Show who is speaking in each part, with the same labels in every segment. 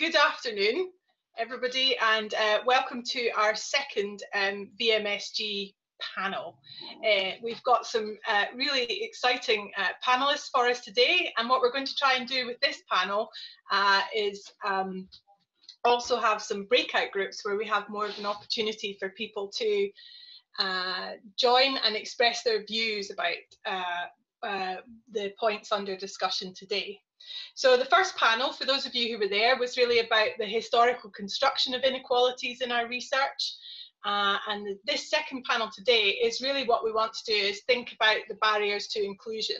Speaker 1: good afternoon, everybody, and uh, welcome to our second um, VMSG panel. Uh, we've got some uh, really exciting uh, panelists for us today, and what we're going to try and do with this panel uh, is um, also have some breakout groups where we have more of an opportunity for people to uh, join and express their views about the points under discussion today. So the first panel, for those of you who were there, was really about the historical construction of inequalities in our research. Uh, and this second panel today is really what we want to do is think about the barriers to inclusion.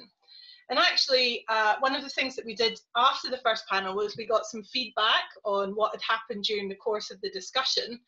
Speaker 1: And actually, uh, one of the things that we did after the first panel was we got some feedback on what had happened during the course of the discussion.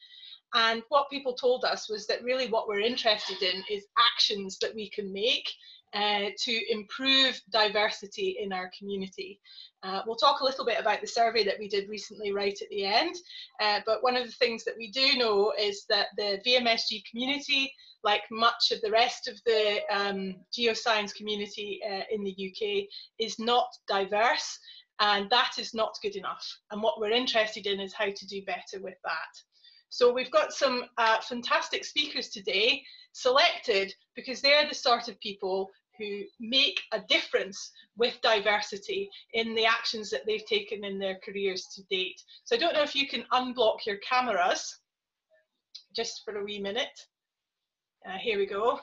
Speaker 1: And what people told us was that really what we're interested in is actions that we can make uh, to improve diversity in our community. Uh, we'll talk a little bit about the survey that we did recently right at the end, uh, but one of the things that we do know is that the VMSG community, like much of the rest of the um, geoscience community uh, in the UK, is not diverse, and that is not good enough. And what we're interested in is how to do better with that. So we've got some uh, fantastic speakers today selected because they're the sort of people who make a difference with diversity in the actions that they've taken in their careers to date. So I don't know if you can unblock your cameras just for a wee minute. Uh, here we go.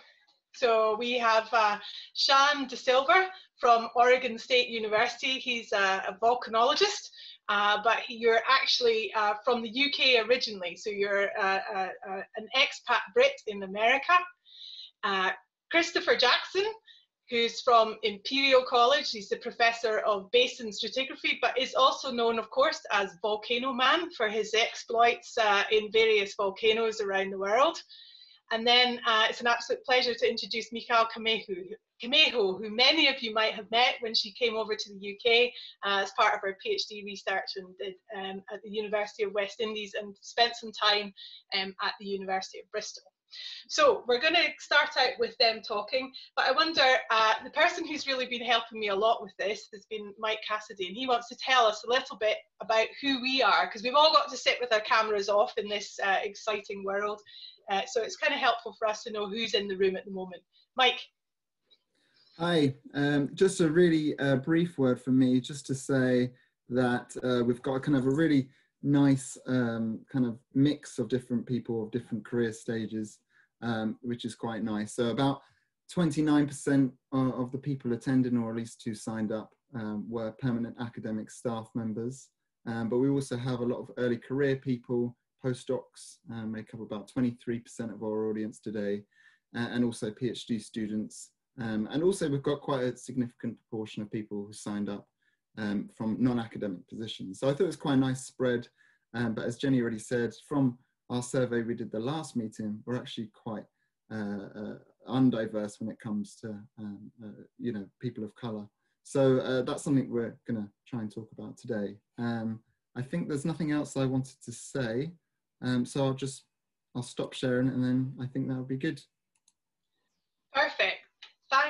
Speaker 1: So we have uh, Shan De Silva from Oregon State University. He's a, a volcanologist, uh, but you're actually uh, from the UK originally. So you're uh, uh, an expat Brit in America. Christopher Jackson who's from Imperial College. He's the professor of basin stratigraphy, but is also known, of course, as Volcano Man for his exploits uh, in various volcanoes around the world. And then uh, it's an absolute pleasure to introduce Michal Camejo, Camejo, who many of you might have met when she came over to the UK uh, as part of her PhD research and did, um, at the University of West Indies and spent some time um, at the University of Bristol. So we're going to start out with them talking, but I wonder, uh, the person who's really been helping me a lot with this has been Mike Cassidy, and he wants to tell us a little bit about who we are, because we've all got to sit with our cameras off in this uh, exciting world. Uh, so it's kind of helpful for us to know who's in the room at the moment. Mike.
Speaker 2: Hi, um, just a really uh, brief word from me, just to say that uh, we've got kind of a really nice um, kind of mix of different people of different career stages, um, which is quite nice. So about 29% of the people attending, or at least who signed up, um, were permanent academic staff members. Um, but we also have a lot of early career people, postdocs, um, make up about 23% of our audience today, uh, and also PhD students. Um, and also we've got quite a significant proportion of people who signed up um, from non-academic positions. So I thought it was quite a nice spread. Um, but as Jenny already said, from our survey we did the last meeting, we're actually quite uh, uh, undiverse when it comes to um, uh, you know people of color. So uh, that's something we're going to try and talk about today. Um, I think there's nothing else I wanted to say, um, so I'll just I'll stop sharing and then I think that would be good.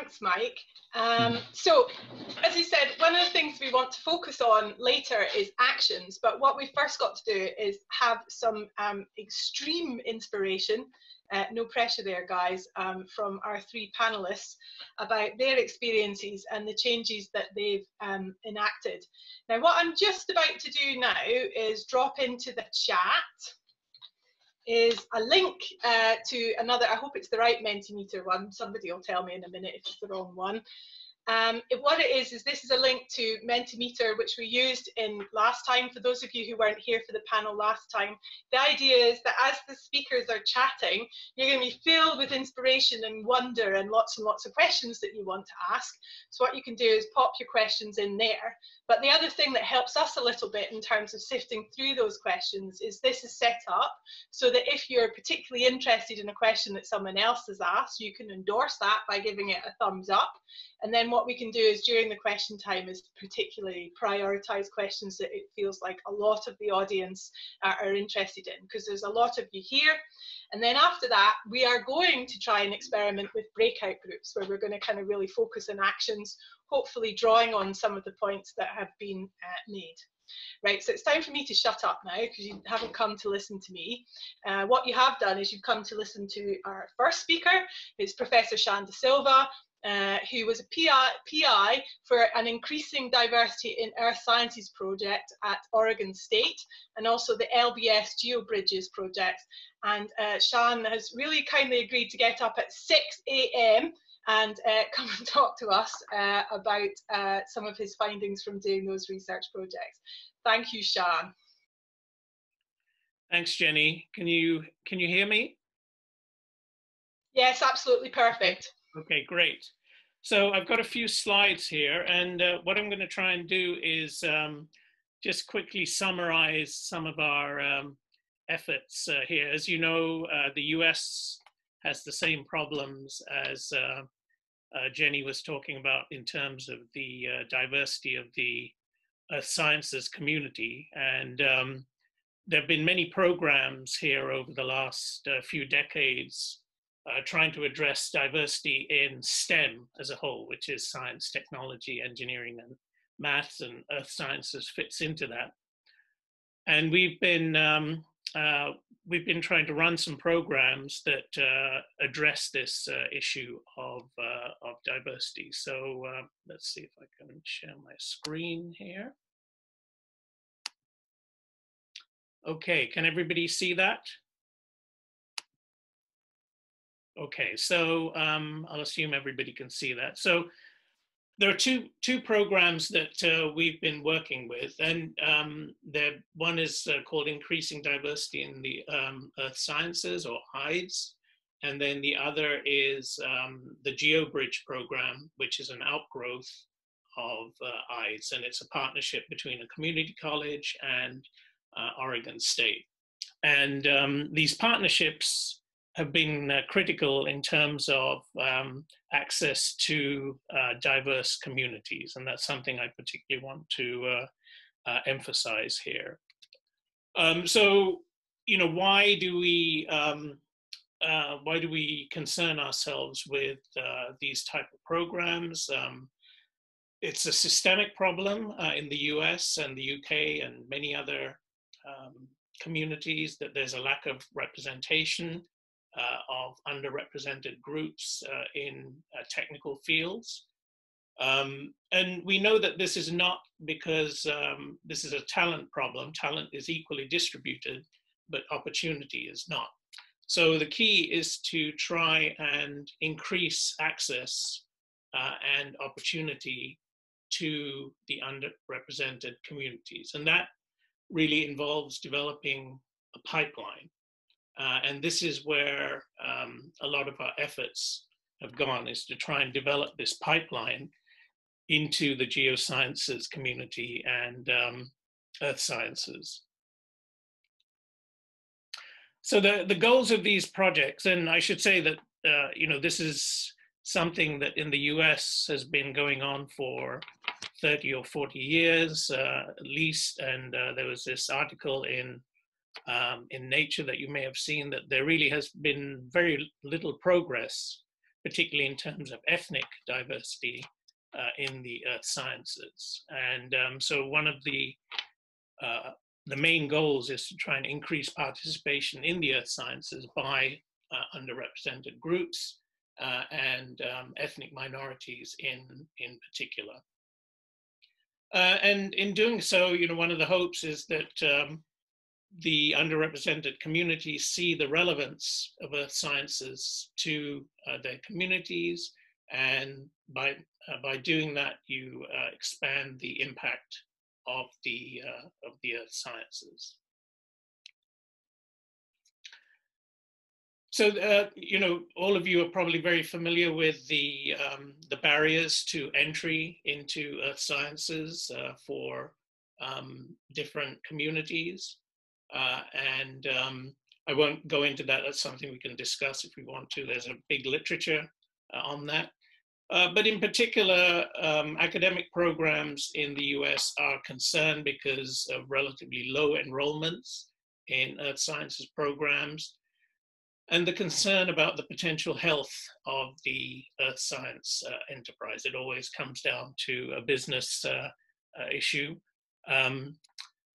Speaker 1: Thanks, Mike. Um, so, as you said, one of the things we want to focus on later is actions, but what we first got to do is have some um, extreme inspiration, uh, no pressure there, guys, um, from our three panelists about their experiences and the changes that they've um, enacted. Now, what I'm just about to do now is drop into the chat is a link uh, to another, I hope it's the right Mentimeter one, somebody will tell me in a minute if it's the wrong one. Um, what it is, is this is a link to Mentimeter, which we used in last time. For those of you who weren't here for the panel last time, the idea is that as the speakers are chatting, you're going to be filled with inspiration and wonder and lots and lots of questions that you want to ask. So what you can do is pop your questions in there. But the other thing that helps us a little bit in terms of sifting through those questions is this is set up so that if you're particularly interested in a question that someone else has asked, you can endorse that by giving it a thumbs up. And then what we can do is during the question time is particularly prioritize questions that it feels like a lot of the audience are, are interested in because there's a lot of you here. And then after that, we are going to try and experiment with breakout groups where we're going to kind of really focus on actions, hopefully drawing on some of the points that have been uh, made. Right, so it's time for me to shut up now because you haven't come to listen to me. Uh, what you have done is you've come to listen to our first speaker, it's Professor Shan De Silva, uh, who was a PI, PI, for an increasing diversity in earth sciences project at Oregon State and also the LBS GeoBridges project. And uh, has really kindly agreed to get up at 6 a.m. and uh, come and talk to us uh, about uh, some of his findings from doing those research projects. Thank you, Shan.
Speaker 3: Thanks, Jenny. Can you can you hear me?
Speaker 1: Yes, absolutely perfect.
Speaker 3: Okay, great. So I've got a few slides here, and uh, what I'm going to try and do is um, just quickly summarize some of our um, efforts uh, here. As you know, uh, the US has the same problems as uh, uh, Jenny was talking about in terms of the uh, diversity of the sciences community. And um, there have been many programs here over the last few decades uh, trying to address diversity in STEM as a whole, which is science, technology, engineering, and maths and earth sciences fits into that. And we've been um, uh, we've been trying to run some programs that uh, address this uh, issue of uh, of diversity. So uh, let's see if I can share my screen here. Okay, can everybody see that? Okay, so um, I'll assume everybody can see that. So there are two two programs that uh, we've been working with, and um, one is uh, called Increasing Diversity in the um, Earth Sciences, or IDES, and then the other is um, the GeoBridge program, which is an outgrowth of uh, IDES, and it's a partnership between a community college and uh, Oregon State. And um, these partnerships have been uh, critical in terms of um, access to uh, diverse communities, and that's something I particularly want to uh, uh emphasize here. Um, so, you know, why do we um, uh, why do we concern ourselves with uh, these type of programs? Um, it's a systemic problem in the U.S. and the U.K. and many other um, communities that there's a lack of representation of underrepresented groups uh, in uh, technical fields. Um, and we know that this is not because um, this is a talent problem. Talent is equally distributed, but opportunity is not. So the key is to try and increase access uh, and opportunity to the underrepresented communities. And that really involves developing a pipeline uh, and this is where um, a lot of our efforts have gone is to try and develop this pipeline into the geosciences community and um, earth sciences. So the, the goals of these projects, and I should say that, uh, you know, this is something that in the US has been going on for 30 or 40 years uh, at least. And uh, there was this article in um, in nature that you may have seen that there really has been very little progress, particularly in terms of ethnic diversity uh, in the earth sciences. And um, so one of the uh, the main goals is to try and increase participation in the earth sciences by uh, underrepresented groups uh, and um, ethnic minorities in in particular. Uh, and in doing so, you know, one of the hopes is that um, the underrepresented communities see the relevance of earth sciences to uh, their communities. And by uh, by doing that you uh, expand the impact of the uh, of the earth sciences. So uh, you know all of you are probably very familiar with the um, the barriers to entry into earth sciences uh, for um, different communities uh, and um, I won't go into that. That's something we can discuss if we want to. There's a big literature uh, on that. Uh, but in particular, um, academic programs in the US are concerned because of relatively low enrollments in earth sciences programs and the concern about the potential health of the earth science uh, enterprise. It always comes down to a business uh, uh, issue. Um,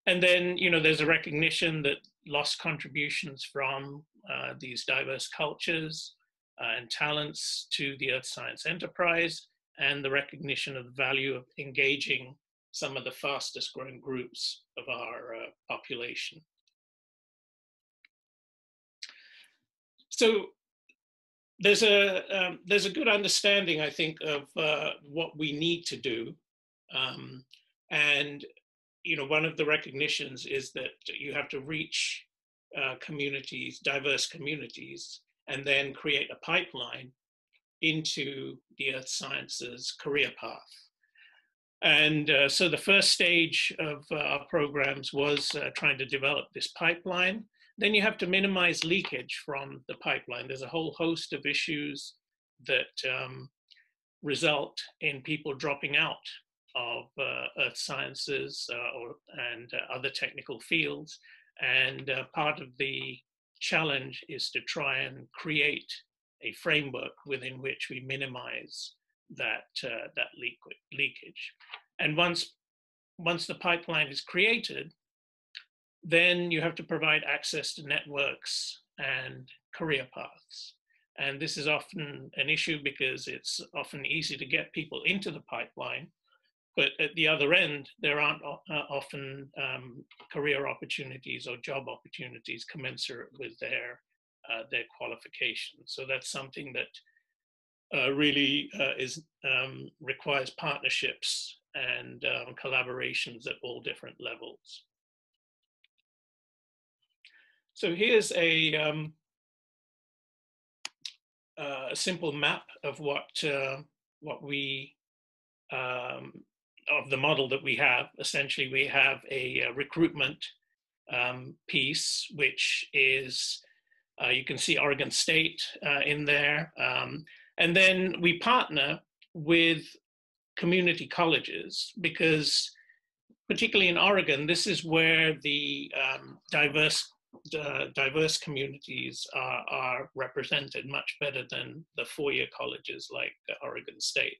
Speaker 3: and then, you know, there's a recognition that lost contributions from uh, these diverse cultures uh, and talents to the earth science enterprise, and the recognition of the value of engaging some of the fastest growing groups of our uh, population. So there's a um, there's a good understanding, I think, of uh, what we need to do, um, and you know, one of the recognitions is that you have to reach uh, communities, diverse communities, and then create a pipeline into the earth sciences career path. And uh, so the first stage of uh, our programs was uh, trying to develop this pipeline. Then you have to minimize leakage from the pipeline. There's a whole host of issues that um, result in people dropping out of uh, earth sciences uh, or, and uh, other technical fields. And part of the challenge is to try and create a framework within which we minimize that, that leak leakage. And once, once the pipeline is created, then you have to provide access to networks and career paths. And this is often an issue because it's often easy to get people into the pipeline, but at the other end, there aren't uh, often um, career opportunities or job opportunities commensurate with their uh, their qualifications. So that's something that uh, really uh, is um, requires partnerships and um, collaborations at all different levels. So here's a, um, uh, a simple map of what uh, what we um, of the model that we have. Essentially, we have a, a recruitment um, piece, which is, uh, you can see Oregon State uh, in there. Um, and then we partner with community colleges because particularly in Oregon, this is where the um, diverse uh, diverse communities are, are, represented much better than the four-year colleges like Oregon State.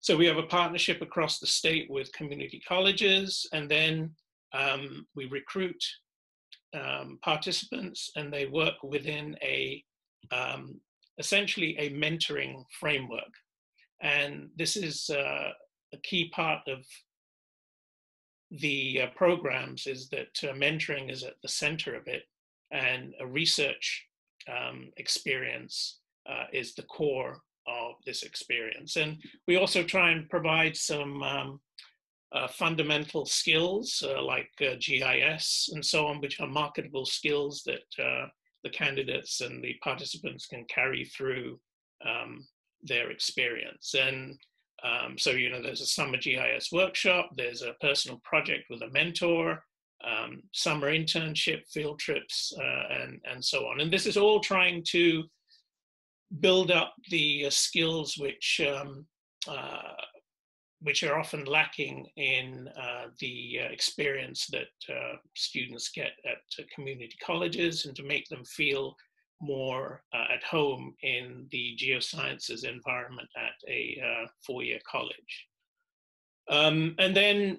Speaker 3: So we have a partnership across the state with community colleges, and then um, we recruit um, participants, and they work within a um, essentially a mentoring framework. And this is uh, a key part of the uh, programs is that uh, mentoring is at the center of it, and a research um, experience uh, is the core of this experience. And we also try and provide some um, uh, fundamental skills uh, like uh, GIS and so on, which are marketable skills that uh, the candidates and the participants can carry through um, their experience. And um, so, you know, there's a summer GIS workshop, there's a personal project with a mentor, um, summer internship, field trips, uh, and, and so on. And this is all trying to build up the uh, skills which um, uh, which are often lacking in uh, the uh, experience that uh, students get at uh, community colleges and to make them feel more at home in the geosciences environment at a four-year college. Um, and then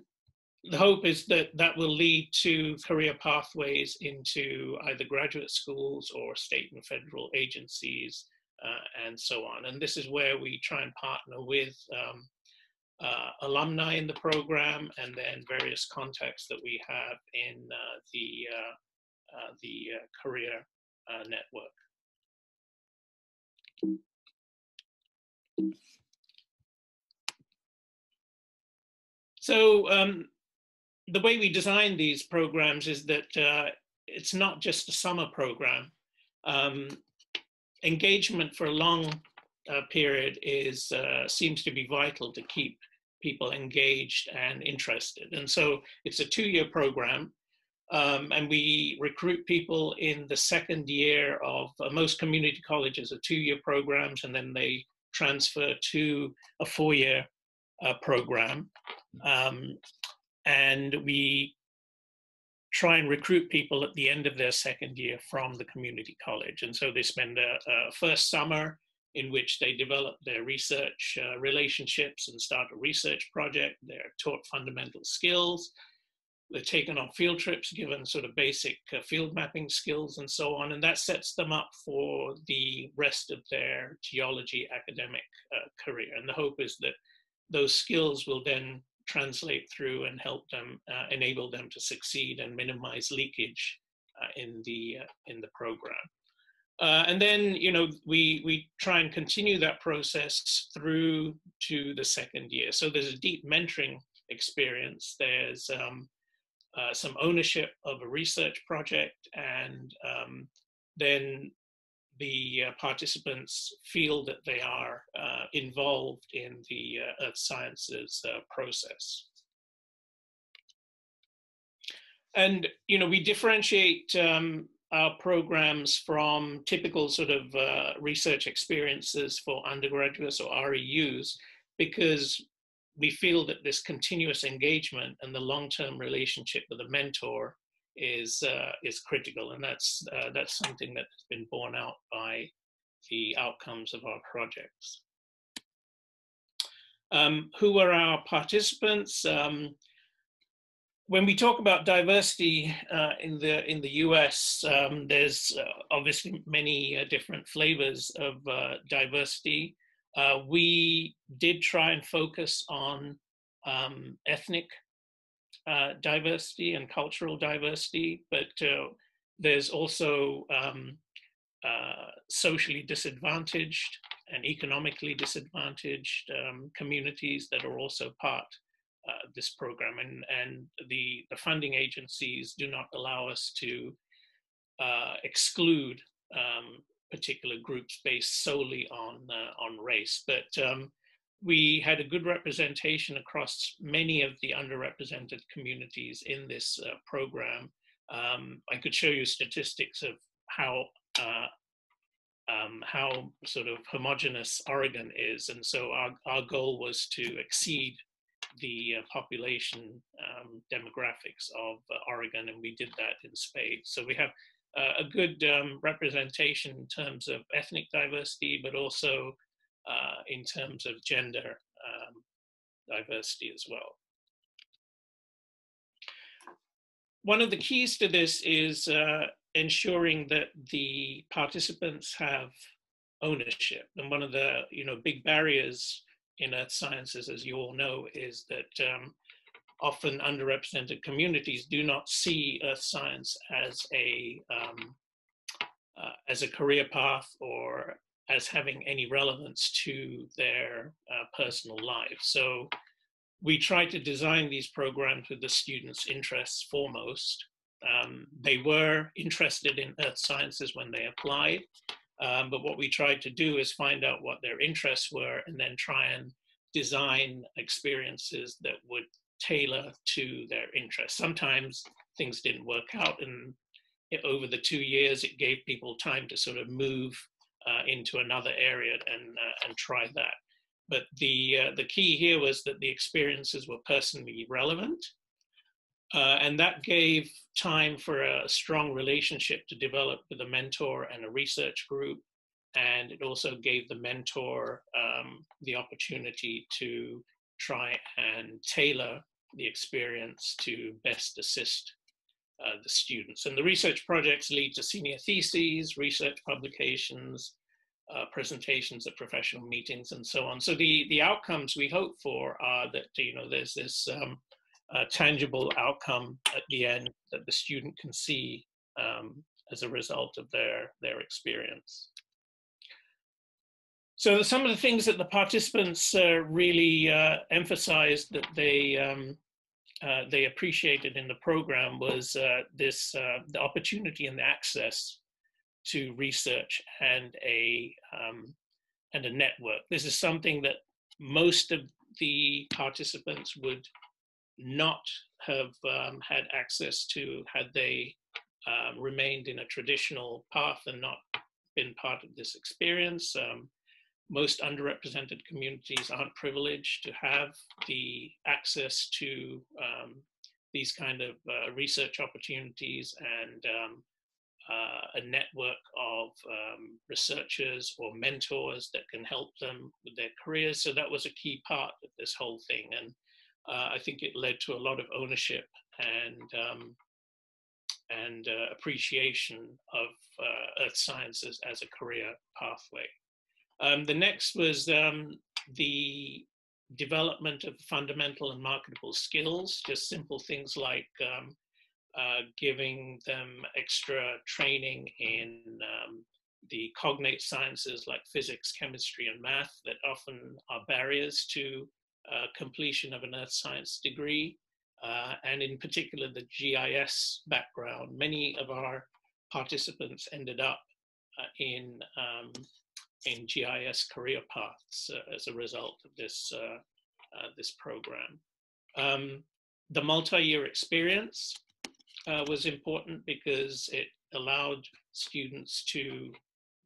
Speaker 3: the hope is that that will lead to career pathways into either graduate schools or state and federal agencies and so on. And this is where we try and partner with um, uh, alumni in the program and then various contacts that we have in uh, the, uh, uh, the uh, career network. So um, the way we design these programs is that it's not just a summer program. Um, engagement for a long uh, period is uh, seems to be vital to keep people engaged and interested. And so it's a two-year program, um, and we recruit people in the second year of uh, most community colleges are two-year programs, and then they transfer to a four-year uh, program. Um, and we try and recruit people at the end of their second year from the community college. And so they spend a, first summer in which they develop their research uh, relationships and start a research project. They're taught fundamental skills. they're taken on field trips, given sort of basic uh, field mapping skills and so on, and that sets them up for the rest of their geology academic uh, career. And the hope is that those skills will then translate through and help them uh, enable them to succeed and minimize leakage uh, in the uh, in the program. Uh, and then, you know, we we try and continue that process through to the second year. So there's a deep mentoring experience. There's um, uh, some ownership of a research project, and um, then the uh, participants feel that they are uh, involved in the uh, earth sciences uh, process. And, you know, we differentiate um, our programs from typical sort of uh, research experiences for undergraduates or REUs because we feel that this continuous engagement and the long-term relationship with a mentor is uh, is critical, and that's uh, that's something that has been borne out by the outcomes of our projects. Um, who are our participants? Um, when we talk about diversity uh, in the in the US, um, there's uh, obviously many uh, different flavors of uh, diversity. We did try and focus on um, ethnic uh, diversity and cultural diversity, but there's also um, socially disadvantaged and economically disadvantaged um, communities that are also part uh, this program, and and the the funding agencies do not allow us to uh, exclude um, particular groups based solely on uh, on race, but. We had a good representation across many of the underrepresented communities in this uh, program. Um, I could show you statistics of how uh, um, how sort of homogenous Oregon is. And so our, our goal was to exceed the uh, population um, demographics of uh, Oregon, and we did that in spades. So we have uh, a good um, representation in terms of ethnic diversity, but also uh, in terms of gender um, diversity as well. One of the keys to this is uh, ensuring that the participants have ownership. And one of the you know big barriers in earth sciences, as you all know, is that um, often underrepresented communities do not see earth science as a um, uh, as a career path or as having any relevance to their uh, personal lives. So we try to design these programs with the students' interests foremost. Um, they were interested in earth sciences when they applied, um, but what we tried to do is find out what their interests were and then try and design experiences that would tailor to their interests. Sometimes things didn't work out, and it, over the two years, it gave people time to sort of move into another area and uh, and try that. But the uh, the key here was that the experiences were personally relevant, uh, and that gave time for a strong relationship to develop with a mentor and a research group. And it also gave the mentor um, the opportunity to try and tailor the experience to best assist uh, the students. And the research projects lead to senior theses, research publications, uh, presentations at professional meetings, and so on. So the, the outcomes we hope for are that, you know, there's this um, a tangible outcome at the end that the student can see um, as a result of their, their experience. So some of the things that the participants uh, really uh, emphasized that they um, uh, they appreciated in the program was uh, this uh, the opportunity and the access to research and a um, and a network. This is something that most of the participants would not have um, had access to had they um, remained in a traditional path and not been part of this experience. Um, most underrepresented communities aren't privileged to have the access to um, these kind of uh, research opportunities and um, uh, a network of um, researchers or mentors that can help them with their careers. So that was a key part of this whole thing. And uh, I think it led to a lot of ownership and um, and uh, appreciation of uh, earth sciences as a career pathway. Um, the next was um, the development of fundamental and marketable skills, just simple things like um, uh, giving them extra training in um, the cognate sciences like physics, chemistry, and math that often are barriers to uh, completion of an earth science degree, uh, and in particular the GIS background. Many of our participants ended up uh, in um, in GIS career paths uh, as a result of this uh, uh, this program. Um, the multi-year experience was important because it allowed students to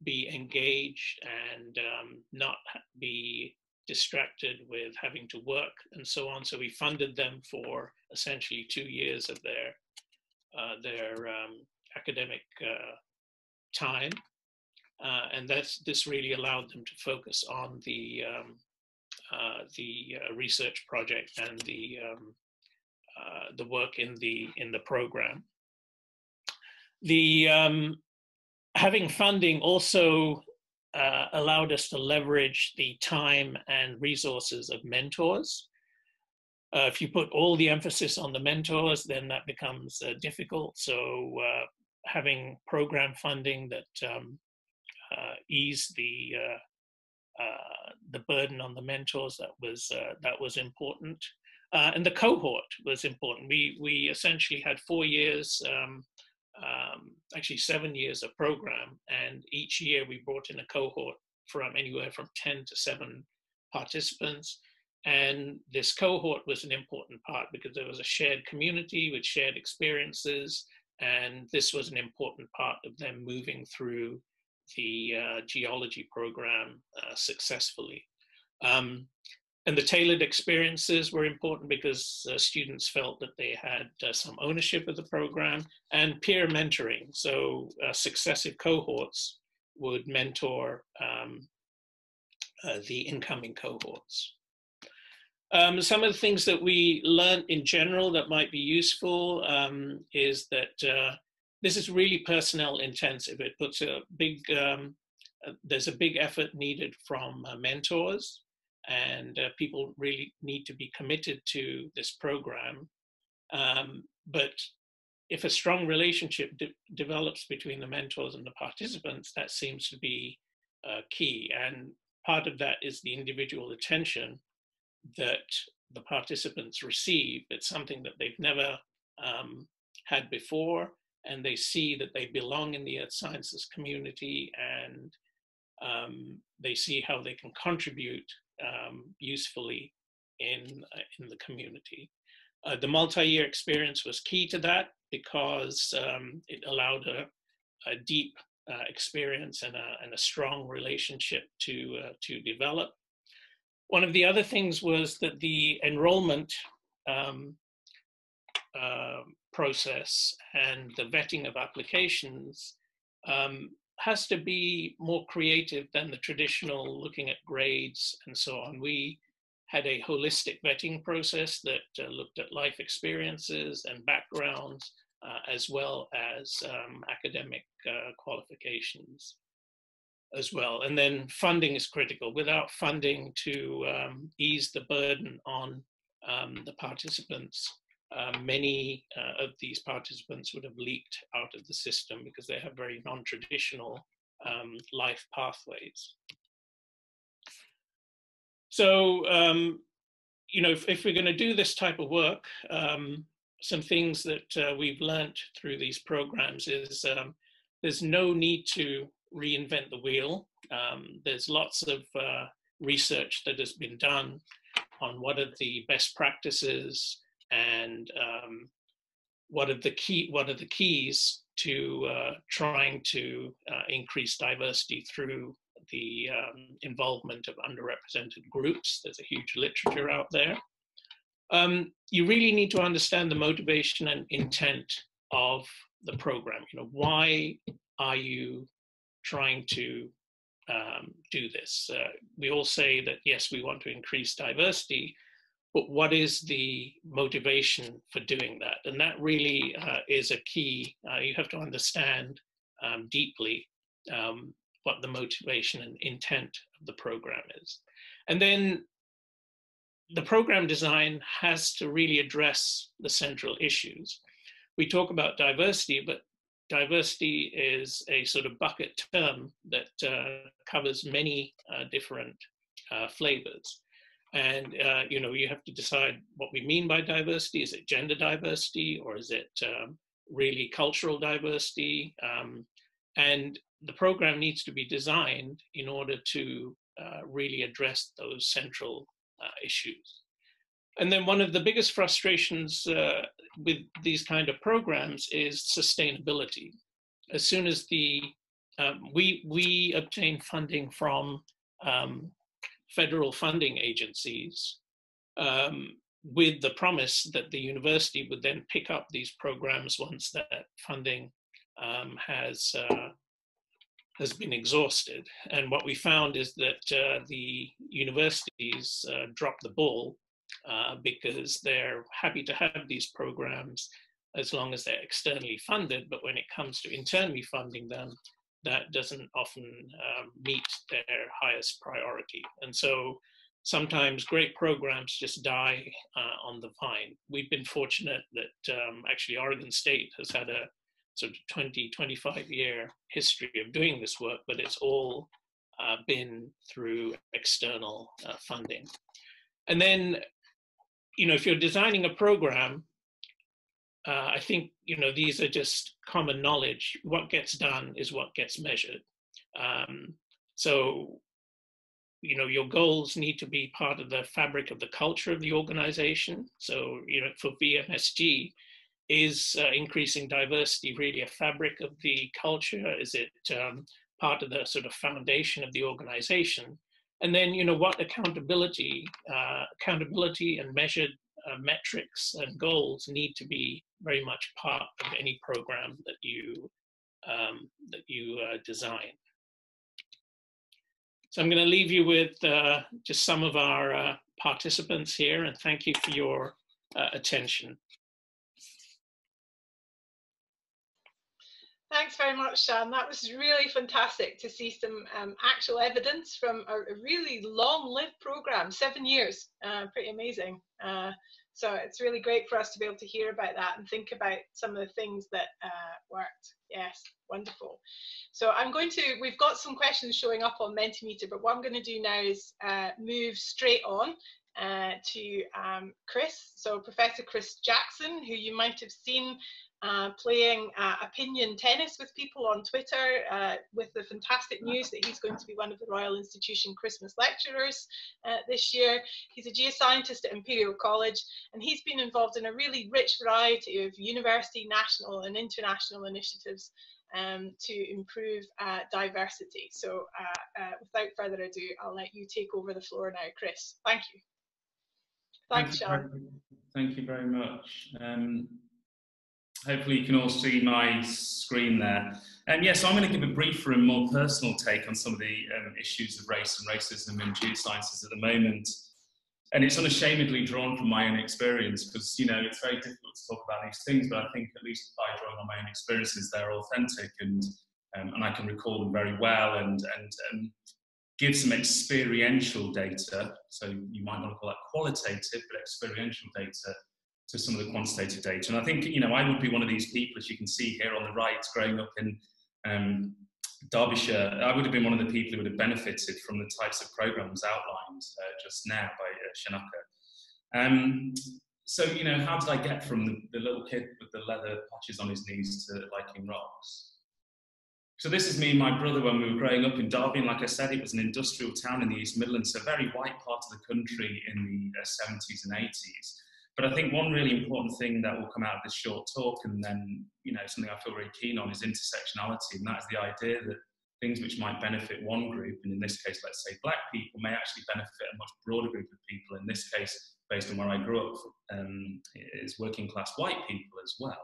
Speaker 3: be engaged and um, not be distracted with having to work and so on. So we funded them for essentially two years of their uh, their um, academic uh, time, uh, and that's this really allowed them to focus on the um, uh, the uh, research project and the um, uh, the work in the in the program. The um, having funding also uh, allowed us to leverage the time and resources of mentors. Uh, if you put all the emphasis on the mentors, then that becomes uh, difficult. So uh, having program funding that um, ease the uh, the burden on the mentors that was that was important. and the cohort was important. We we essentially had four years um, um, actually seven years of program, and each year we brought in a cohort from anywhere from 10 to 7 participants. And this cohort was an important part because there was a shared community with shared experiences, and this was an important part of them moving through the uh, geology program uh, successfully. Um, and the tailored experiences were important because uh, students felt that they had uh, some ownership of the program and peer mentoring. So uh, successive cohorts would mentor um, uh, the incoming cohorts. Um, some of the things that we learned in general that might be useful um, is that this is really personnel intensive. It puts a big, um, uh, there's a big effort needed from mentors and uh, people really need to be committed to this program. Um, but if a strong relationship de- develops between the mentors and the participants, that seems to be uh, key. And part of that is the individual attention that the participants receive. It's something that they've never um, had before, and they see that they belong in the earth sciences community and um, they see how they can contribute um, usefully in, uh, in the community. Uh, the multi-year experience was key to that because um, it allowed a, a deep uh, experience and a, and a, strong relationship to, uh, to develop. One of the other things was that the enrollment um, uh, process and the vetting of applications um, has to be more creative than the traditional looking at grades and so on. We had a holistic vetting process that uh, looked at life experiences and backgrounds, uh, as well as um, academic uh, qualifications as well. And then funding is critical. Without funding to um, ease the burden on um, the participants, uh, many uh, of these participants would have leaked out of the system because they have very non-traditional um, life pathways. So, um, you know, if, if, we're going to do this type of work, um, some things that uh, we've learned through these programs is um, there's no need to reinvent the wheel. Um, there's lots of uh, research that has been done on what are the best practices, and um, what are the key what are the keys to uh, trying to uh, increase diversity through the um, involvement of underrepresented groups. There's a huge literature out there. Um, you really need to understand the motivation and intent of the program. You know, why are you trying to um, do this? Uh, we all say that yes, we want to increase diversity, but what is the motivation for doing that? And that really uh, is a key. Uh, you have to understand um, deeply um, what the motivation and intent of the program is. And then the program design has to really address the central issues. We talk about diversity, but diversity is a sort of bucket term that uh, covers many uh, different uh, flavors. And uh, you know, you have to decide what we mean by diversity. Is it gender diversity, or is it um, really cultural diversity? Um, and the program needs to be designed in order to uh, really address those central uh, issues. And then one of the biggest frustrations uh, with these kind of programs is sustainability. As soon as the um, we we obtain funding from um, federal funding agencies um, with the promise that the university would then pick up these programs once that funding um, has uh, has been exhausted. And what we found is that uh, the universities uh, drop the ball uh, because they're happy to have these programs as long as they're externally funded. But when it comes to internally funding them, that doesn't often um, meet their highest priority. And so sometimes great programs just die uh, on the vine. We've been fortunate that um, actually Oregon State has had a sort of 20, 25 year history of doing this work, but it's all uh, been through external uh, funding. And then, you know, if you're designing a program, uh, I think you know these are just common knowledge. What gets done is what gets measured. Um, so, you know, your goals need to be part of the fabric of the culture of the organization. So, you know, for VMSG, is uh, increasing diversity really a fabric of the culture? Is it um, part of the sort of foundation of the organization? And then, you know, what accountability, uh, accountability and measured uh, metrics and goals need to be very much part of any program that you um, that you uh, design. So I'm going to leave you with uh, just some of our uh, participants here, and thank you for your uh, attention.
Speaker 1: Thanks very much, Shan. That was really fantastic to see some um, actual evidence from a, really long-lived program, seven years. Uh, pretty amazing. Uh, so it's really great for us to be able to hear about that and think about some of the things that uh, worked. Yes, wonderful. So I'm going to, we've got some questions showing up on Mentimeter, but what I'm going to do now is uh, move straight on uh, to um, Chris. So Professor Chris Jackson, who you might have seen uh, playing uh, opinion tennis with people on Twitter uh, with the fantastic news that he's going to be one of the Royal Institution Christmas lecturers uh, this year. He's a geoscientist at Imperial College and he's been involved in a really rich variety of university, national and international initiatives um, to improve uh, diversity. So without further ado, I'll let you take over the floor now, Chris. Thank you. Thanks,
Speaker 4: Thank you, Thank you very much. Um, Hopefully you can all see my screen there. And yes, I'm going to give a briefer and more personal take on some of the um, issues of race and racism in geosciences at the moment. And it's unashamedly drawn from my own experience because, you know, it's very difficult to talk about these things, but I think at least by drawing on my own experiences, they're authentic and, um, and I can recall them very well and, and um, give some experiential data. So you might not call that qualitative, but experiential data to some of the quantitative data. And I think, you know, I would be one of these people, as you can see here on the right, growing up in um, Derbyshire, I would have been one of the people who would have benefited from the types of programs outlined uh, just now by uh, Shanaka. Um, so, you know, how did I get from the, the, little kid with the leather patches on his knees to liking rocks? So this is me and my brother when we were growing up in Derby, and like I said, it was an industrial town in the East Midlands, a very white part of the country in the uh, 70s and 80s. But I think one really important thing that will come out of this short talk, and then you know something I feel very keen on, is intersectionality, and that is the idea that things which might benefit one group, and in this case, let's say black people, may actually benefit a much broader group of people. In this case, based on where I grew up, um, is working class white people as well.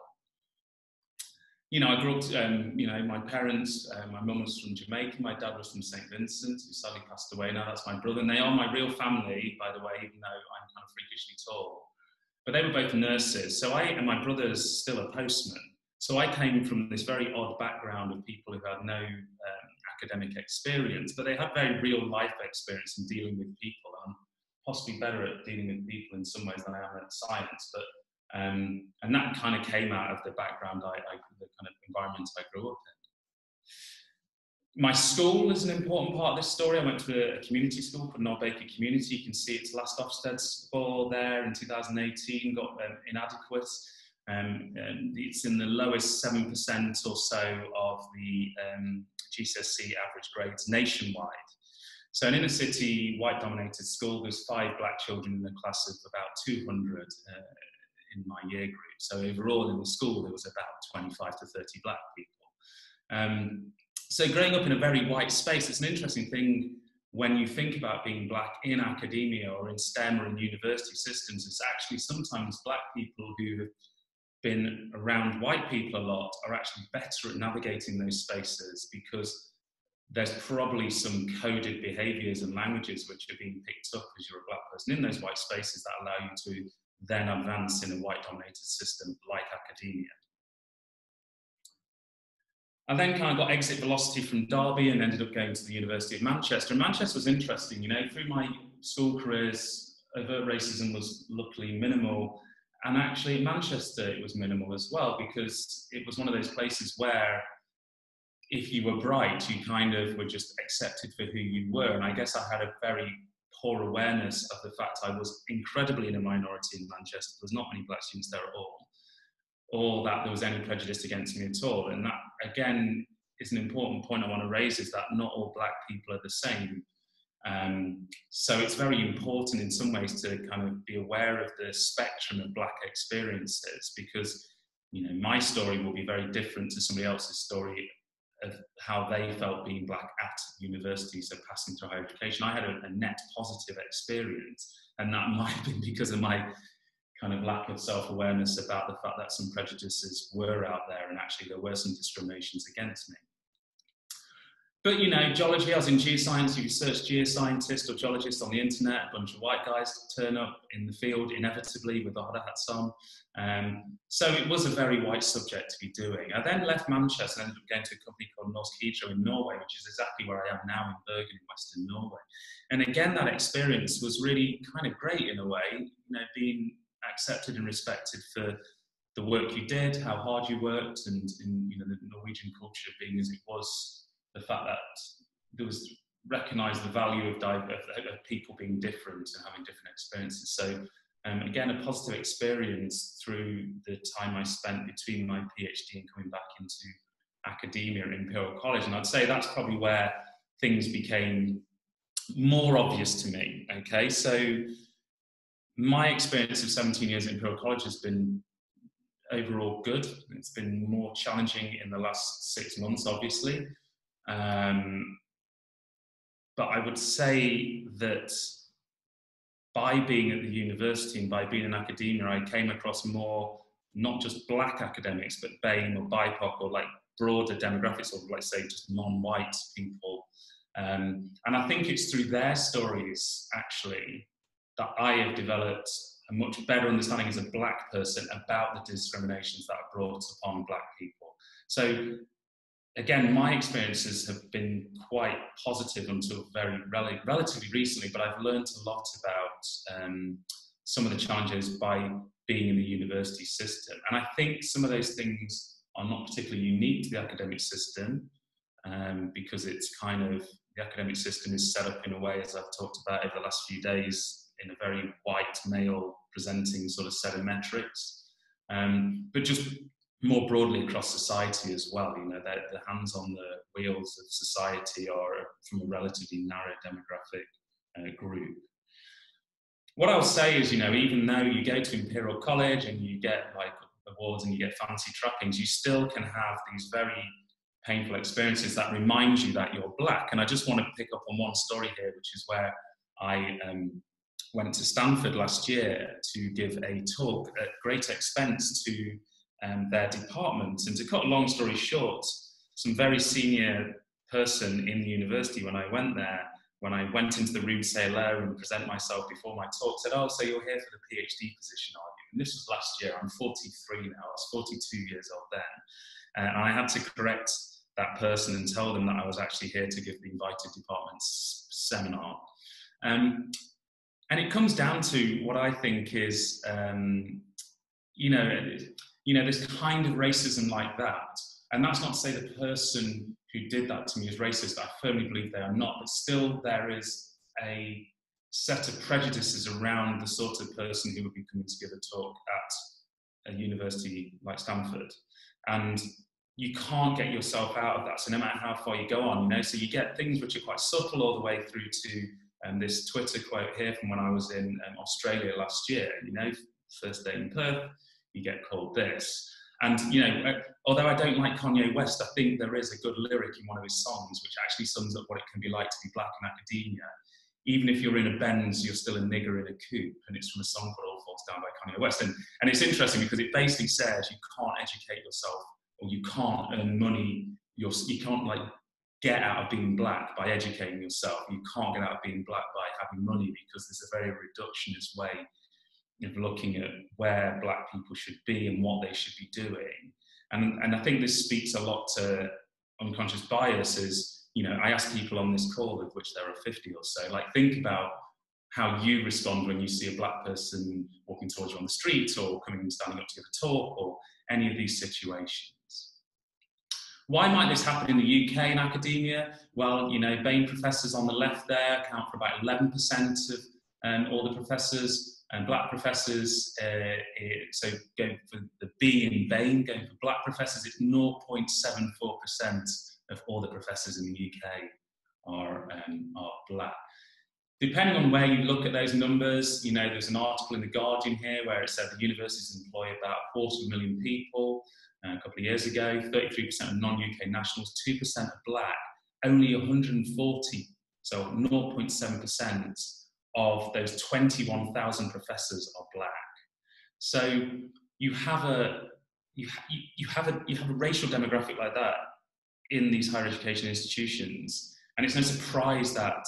Speaker 4: you know, I grew up, um, you know, my parents, uh, my mum was from Jamaica, my dad was from St. Vincent, who sadly passed away now, that's my brother. And they are my real family, by the way, even though I'm kind of freakishly tall. But they were both nurses. So I, and my brother's still a postman. So I came from this very odd background of people who had no um, academic experience, but they had very real life experience in dealing with people. I'm possibly better at dealing with people in some ways than I am at science, but um, and that kind of came out of the background, I, I, the kind of environment I grew up in. My school is an important part of this story. I went to a, community school called Noel Baker Community. You can see it's last Ofsted score there in 2018, got um, inadequate. Um, it's in the lowest 7% or so of the um, GCSE average grades nationwide. So an inner city, white dominated school, there's five black children in a class of about 200 uh, in my year group. So overall in the school, there was about 25 to 30 black people. Um, so growing up in a very white space, it's an interesting thing when you think about being black in academia or in STEM or in university systems, it's actually sometimes black people who have been around white people a lot are actually better at navigating those spaces because there's probably some coded behaviors and languages which are being picked up as you're a black person in those white spaces that allow you to then advance in a white dominated system like academia. I then kind of got exit velocity from Derby and ended up going to the University of Manchester. And Manchester was interesting, you know, through my school careers, overt racism was luckily minimal. And actually, in Manchester, it was minimal as well because it was one of those places where if you were bright, you kind of were just accepted for who you were. And I guess I had a very poor awareness of the fact I was incredibly in a minority in Manchester. There was not many black students there at all, or that there was any prejudice against me at all. And that, again, is an important point I want to raise is that not all black people are the same. Um, so it's very important in some ways to kind of be aware of the spectrum of black experiences because you know my story will be very different to somebody else's story of how they felt being black at university, so passing through higher education. I had a, a, net positive experience, and that might have been because of my kind of lack of self-awareness about the fact that some prejudices were out there, and actually there were some discriminations against me. But you know, geology, as in geoscience, you search geoscientist or geologist on the internet, a bunch of white guys turn up in the field inevitably with the hard hats on. Um, so it was a very white subject to be doing. I then left Manchester and ended up going to a company called Norsk Hydro in Norway, which is exactly where I am now in Bergen in Western Norway. And again, that experience was really kind of great in a way, you know, being accepted and respected for the work you did, how hard you worked, and, and you know, the Norwegian culture being as it was the fact that there was recognised the value of, of, of, people being different and having different experiences. So um, again, a positive experience through the time I spent between my PhD and coming back into academia at Imperial College. And I'd say that's probably where things became more obvious to me. Okay, so my experience of 17 years at Imperial College has been overall good. It's been more challenging in the last six months, obviously. Um, but I would say that by being at the university and by being in academia, I came across more not just black academics, but BAME or BIPOC or like broader demographics or let's say just non-white people. Um, and I think it's through their stories actually that I have developed a much better understanding as a black person about the discriminations that are brought upon black people. So again, my experiences have been quite positive until very rel- relatively recently, but I've learned a lot about um, some of the challenges by being in the university system. And I think some of those things are not particularly unique to the academic system um, because it's kind of the academic system is set up in a way, as I've talked about over the last few days, in a very white male presenting sort of set of metrics. Um, but just more broadly across society as well. You know, the hands on the wheels of society are from a relatively narrow demographic uh, group. What I'll say is, you know, even though you go to Imperial College and you get like awards and you get fancy trappings, you still can have these very painful experiences that remind you that you're black. And I just want to pick up on one story here, which is where I um, went to Stanford last year to give a talk at great expense to um, their department. And to cut a long story short, some very senior person in the university when I went there, when I went into the room to say hello and present myself before my talk, said, "Oh, so you're here for the PhD position, are you?" And this was last year. I'm 43 now. I was 42 years old then, uh, and I had to correct that person and tell them that I was actually here to give the invited departments seminar. Um, and it comes down to what I think is, um, you know, you know, this kind of racism like that. And that's not to say the person who did that to me is racist. I firmly believe they are not. But still, there is a set of prejudices around the sort of person who would be coming to give a talk at a university like Stanford. And you can't get yourself out of that. So no matter how far you go on, you know, so you get things which are quite subtle all the way through to um, this Twitter quote here from when I was in um, Australia last year. You know, first day in Perth, you get called this. And you know, uh, although I don't like Kanye West, I think there is a good lyric in one of his songs which actually sums up what it can be like to be black in academia. Even if you're in a Benz, you're still a nigger in a coupe, and it's from a song called All Falls Down by Kanye West. And, and it's interesting because it basically says you can't educate yourself or you can't earn money. You're, you can't like get out of being black by educating yourself. You can't get out of being black by having money because there's a very reductionist way of looking at where black people should be and what they should be doing. And, and I think this speaks a lot to unconscious biases. You know, I ask people on this call, of which there are 50 or so, like think about how you respond when you see a black person walking towards you on the street or coming and standing up to give a talk or any of these situations. Why might this happen in the UK in academia? Well, you know, BAME professors on the left there account for about 11% of um, all the professors, and black professors, uh, eh, so going for the B in BAME, going for black professors, it's 0.74% of all the professors in the UK are, um, are black. Depending on where you look at those numbers, you know, there's an article in The Guardian here where it said the universities employ about a quarter of a million people. Uh, a couple of years ago, 33% of non-UK nationals, 2% are black, only 140, so 0.7% of those 21,000 professors are black. So you have a you, you have a you have a racial demographic like that in these higher education institutions, and it's no surprise that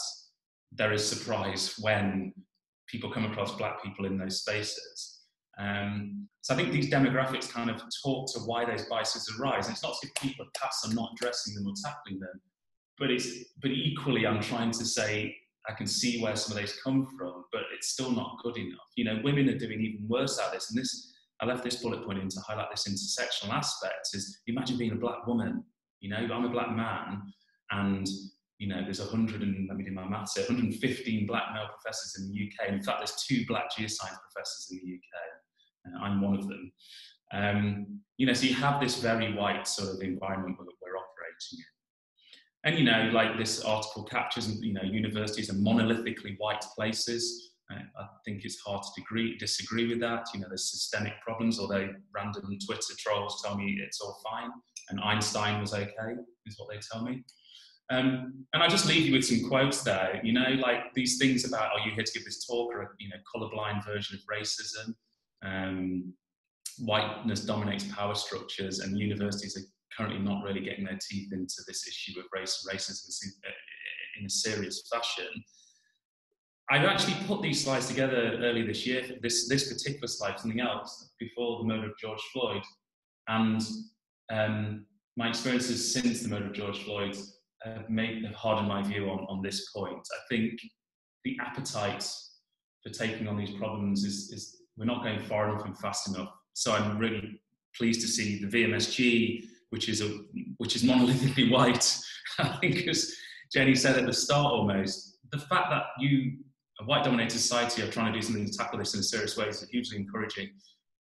Speaker 4: there is surprise when people come across black people in those spaces. Um, so I think these demographics kind of talk to why those biases arise. And it's not as if people PASS are not addressing them or tackling them, but it's but equally I'm trying to say I can see where some of those come from, but it's still not good enough. You know, women are doing even worse at this. And this I left this bullet point in to highlight this intersectional aspect is imagine being a black woman. You know, I'm a black man and you know, there's 100 and let me do my maths here, 115 black male professors in the UK. In fact, there's two black geoscience professors in the UK. I'm one of them. Um, you know, so you have this very white sort of environment that we're operating in. And, you know, like this article captures, you know, universities are monolithically white places. Uh, I think it's hard to degree, disagree with that. You know, there's systemic problems, although random Twitter trolls tell me it's all fine and Einstein was okay, is what they tell me. Um, and I just leave you with some quotes there, you know, like these things about, are you here to give this talk or you know, colorblind version of racism? Um, whiteness dominates power structures, and universities are currently not really getting their teeth into this issue of race and racism in a serious fashion. I've actually put these slides together early this year, this, this particular slide, something else, before the murder of George Floyd. And um, my experiences since the murder of George Floyd have made have hardened my view on, on this point. I think the appetite for taking on these problems is, is we're not going far enough and fast enough. So I'm really pleased to see the VMSG, which is a which is monolithically white. I think, as Jenny said at the start, almost the fact that you a white dominated society are trying to do something to tackle this in a serious way is hugely encouraging.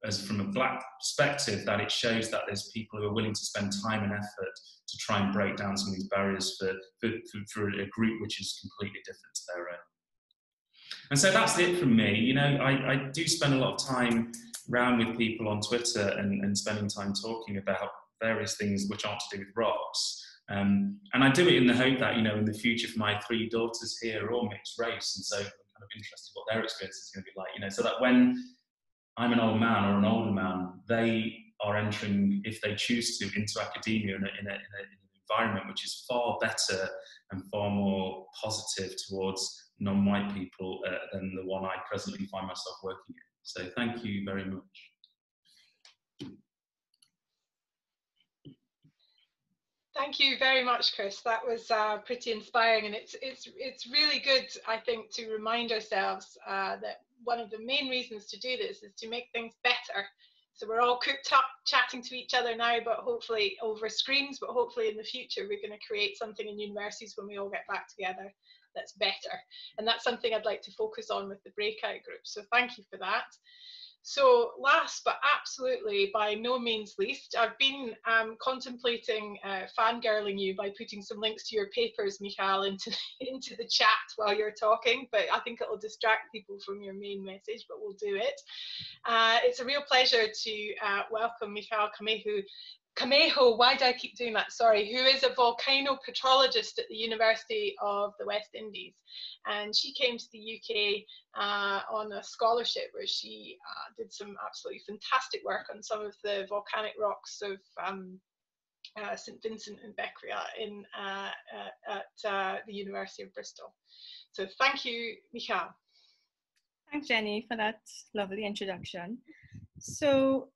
Speaker 4: As from a black perspective, that it shows that there's people who are willing to spend time and effort to try and break down some of these barriers for, for, for a group which is completely different to their own. And so that's it from me. You know, I, I do spend a lot of time around with people on Twitter and, and spending time talking about various things which aren't to do with rocks. Um, and I do it in the hope that, you know, in the future for my three daughters here are all mixed race. And so I'm kind of interested what their experience is going to be like, you know, so that when I'm an old man or an older man, they are entering, if they choose to, into academia in, a, in, a, in, a, in an environment which is far better and far more positive towards non-white people uh, than the one I presently find myself working in. So thank you very much.
Speaker 1: Thank you very much, Chris. That was uh, pretty inspiring, and it's it's it's really good, I think, to remind ourselves uh, that one of the main reasons to do this is to make things better. So we're all cooped up, chatting to each other now, but hopefully over screens. But hopefully in the future, we're going to create something in universities when we all get back together that's better, and that's something I'd like to focus on with the breakout group. So thank you for that. So last but absolutely by no means least, I've been um, contemplating uh, fangirling you by putting some links to your papers, Michal, into, into the chat while you're talking, but I think it'll distract people from your main message, but we'll do it. Uh, it's a real pleasure to uh, welcome Michal Camejo Camejo, why do I keep doing that? Sorry, who is a volcano petrologist at the University of the West Indies. And she came to the UK uh, on a scholarship where she uh, did some absolutely fantastic work on some of the volcanic rocks of um, uh, St Vincent and Bequia in, uh, uh, at uh, the University of Bristol. So thank you, Michal.
Speaker 5: Thanks, Jenny, for that lovely introduction. So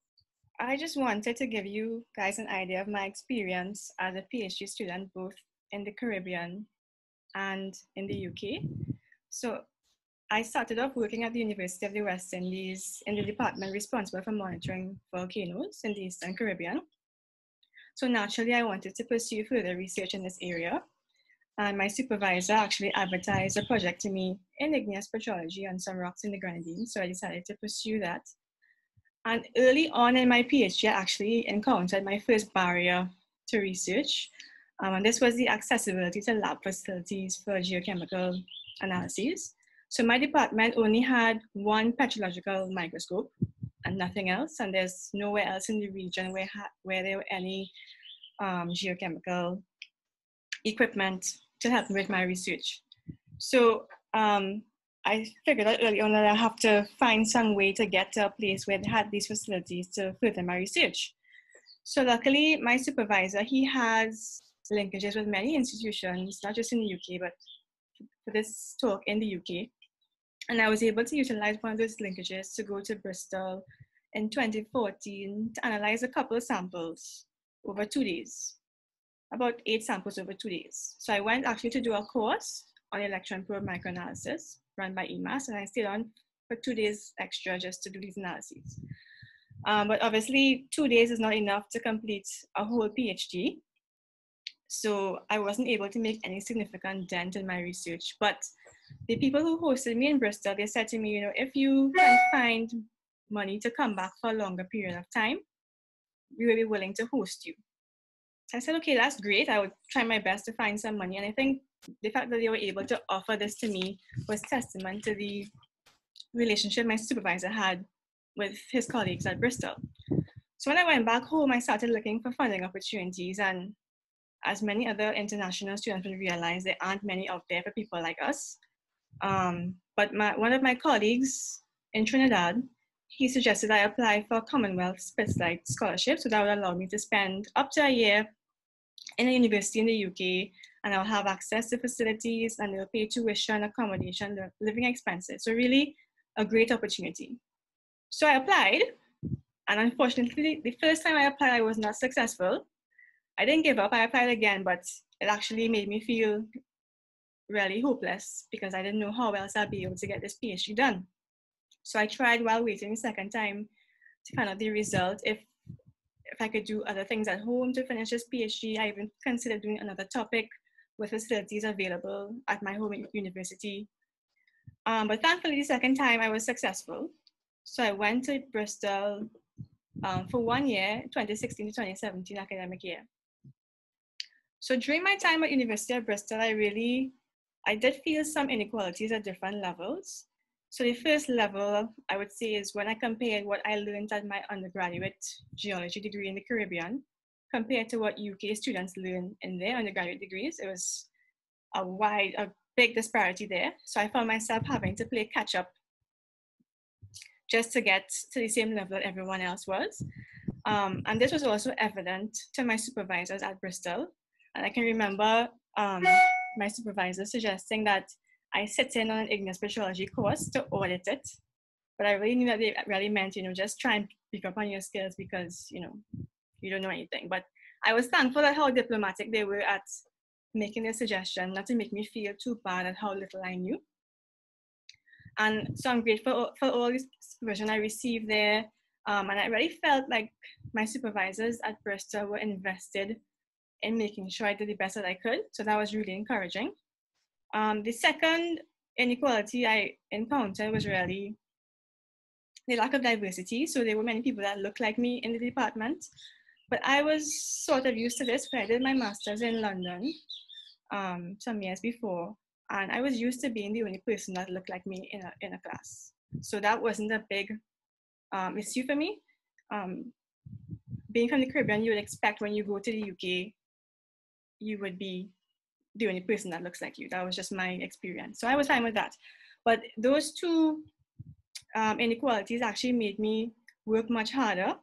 Speaker 5: I just wanted to give you guys an idea of my experience as a PhD student, both in the Caribbean and in the UK. So I started off working at the University of the West Indies in the department responsible for monitoring volcanoes in the Eastern Caribbean. So naturally, I wanted to pursue further research in this area. And my supervisor actually advertised a project to me in igneous petrology on some rocks in the Grenadines. So I decided to pursue that. And early on in my PhD, I actually encountered my first barrier to research. Um, and this was the accessibility to lab facilities for geochemical analyses. So my department only had one petrological microscope and nothing else. And there's nowhere else in the region where, where there were any um, geochemical equipment to help with my research. So um, I figured out early on that I have to find some way to get to a place where they had these facilities to further my research. So luckily, my supervisor, he has linkages with many institutions, not just in the UK, but for this talk in the UK. And I was able to utilize one of those linkages to go to Bristol in 2014 to analyze a couple of samples over two days, about eight samples over two days. So I went actually to do a course on electron probe microanalysis run by EMAS, and I stayed on for two days extra just to do these analyses. Um, but obviously, two days is not enough to complete a whole PhD. So I wasn't able to make any significant dent in my research. But the people who hosted me in Bristol, they said to me, you know, if you can find money to come back for a longer period of time, we will be willing to host you. So I said, okay, that's great. I would try my best to find some money. And I think the fact that they were able to offer this to me was testament to the relationship my supervisor had with his colleagues at Bristol. So when I went back home, I started looking for funding opportunities, and as many other international students will realize, there aren't many out there for people like us. Um, but my, one of my colleagues in Trinidad, he suggested I apply for Commonwealth Split-Site scholarship, so that would allow me to spend up to a year in a university in the UK and I'll have access to facilities and they'll pay tuition, accommodation, living expenses. So really a great opportunity. So I applied and unfortunately the first time I applied I was not successful. I didn't give up, I applied again, but it actually made me feel really hopeless because I didn't know how else I'd be able to get this PhD done. So I tried while waiting the second time to find out the result if if I could do other things at home to finish this PhD. I even considered doing another topic with facilities available at my home university. Um, but thankfully, the second time I was successful. So I went to Bristol um, for one year, 2016 to 2017 academic year. So during my time at University of Bristol, I really, I did feel some inequalities at different levels. So the first level, I would say, is when I compared what I learned at my undergraduate geology degree in the Caribbean compared to what UK students learn in their undergraduate degrees. It was a wide, a big disparity there. So I found myself having to play catch up just to get to the same level that everyone else was. Um, and this was also evident to my supervisors at Bristol. And I can remember um, my supervisor suggesting that I sit in on an Igneous Petrology course to audit it. But I really knew that they really meant, you know, just try and pick up on your skills because, you know, you don't know anything. But I was thankful at how diplomatic they were at making their suggestion, not to make me feel too bad at how little I knew. And so I'm grateful for all the supervision I received there. Um, and I really felt like my supervisors at Bristol were invested in making sure I did the best that I could. So that was really encouraging. Um, the second inequality I encountered was really the lack of diversity. So there were many people that looked like me in the department. But I was sort of used to this. I did my master's in London um, some years before, and I was used to being the only person that looked like me in a, in a class. So that wasn't a big um, issue for me. Um, being from the Caribbean, you would expect when you go to the UK, you would be the only person that looks like you. That was just my experience. So I was fine with that. But those two um, inequalities actually made me work much harder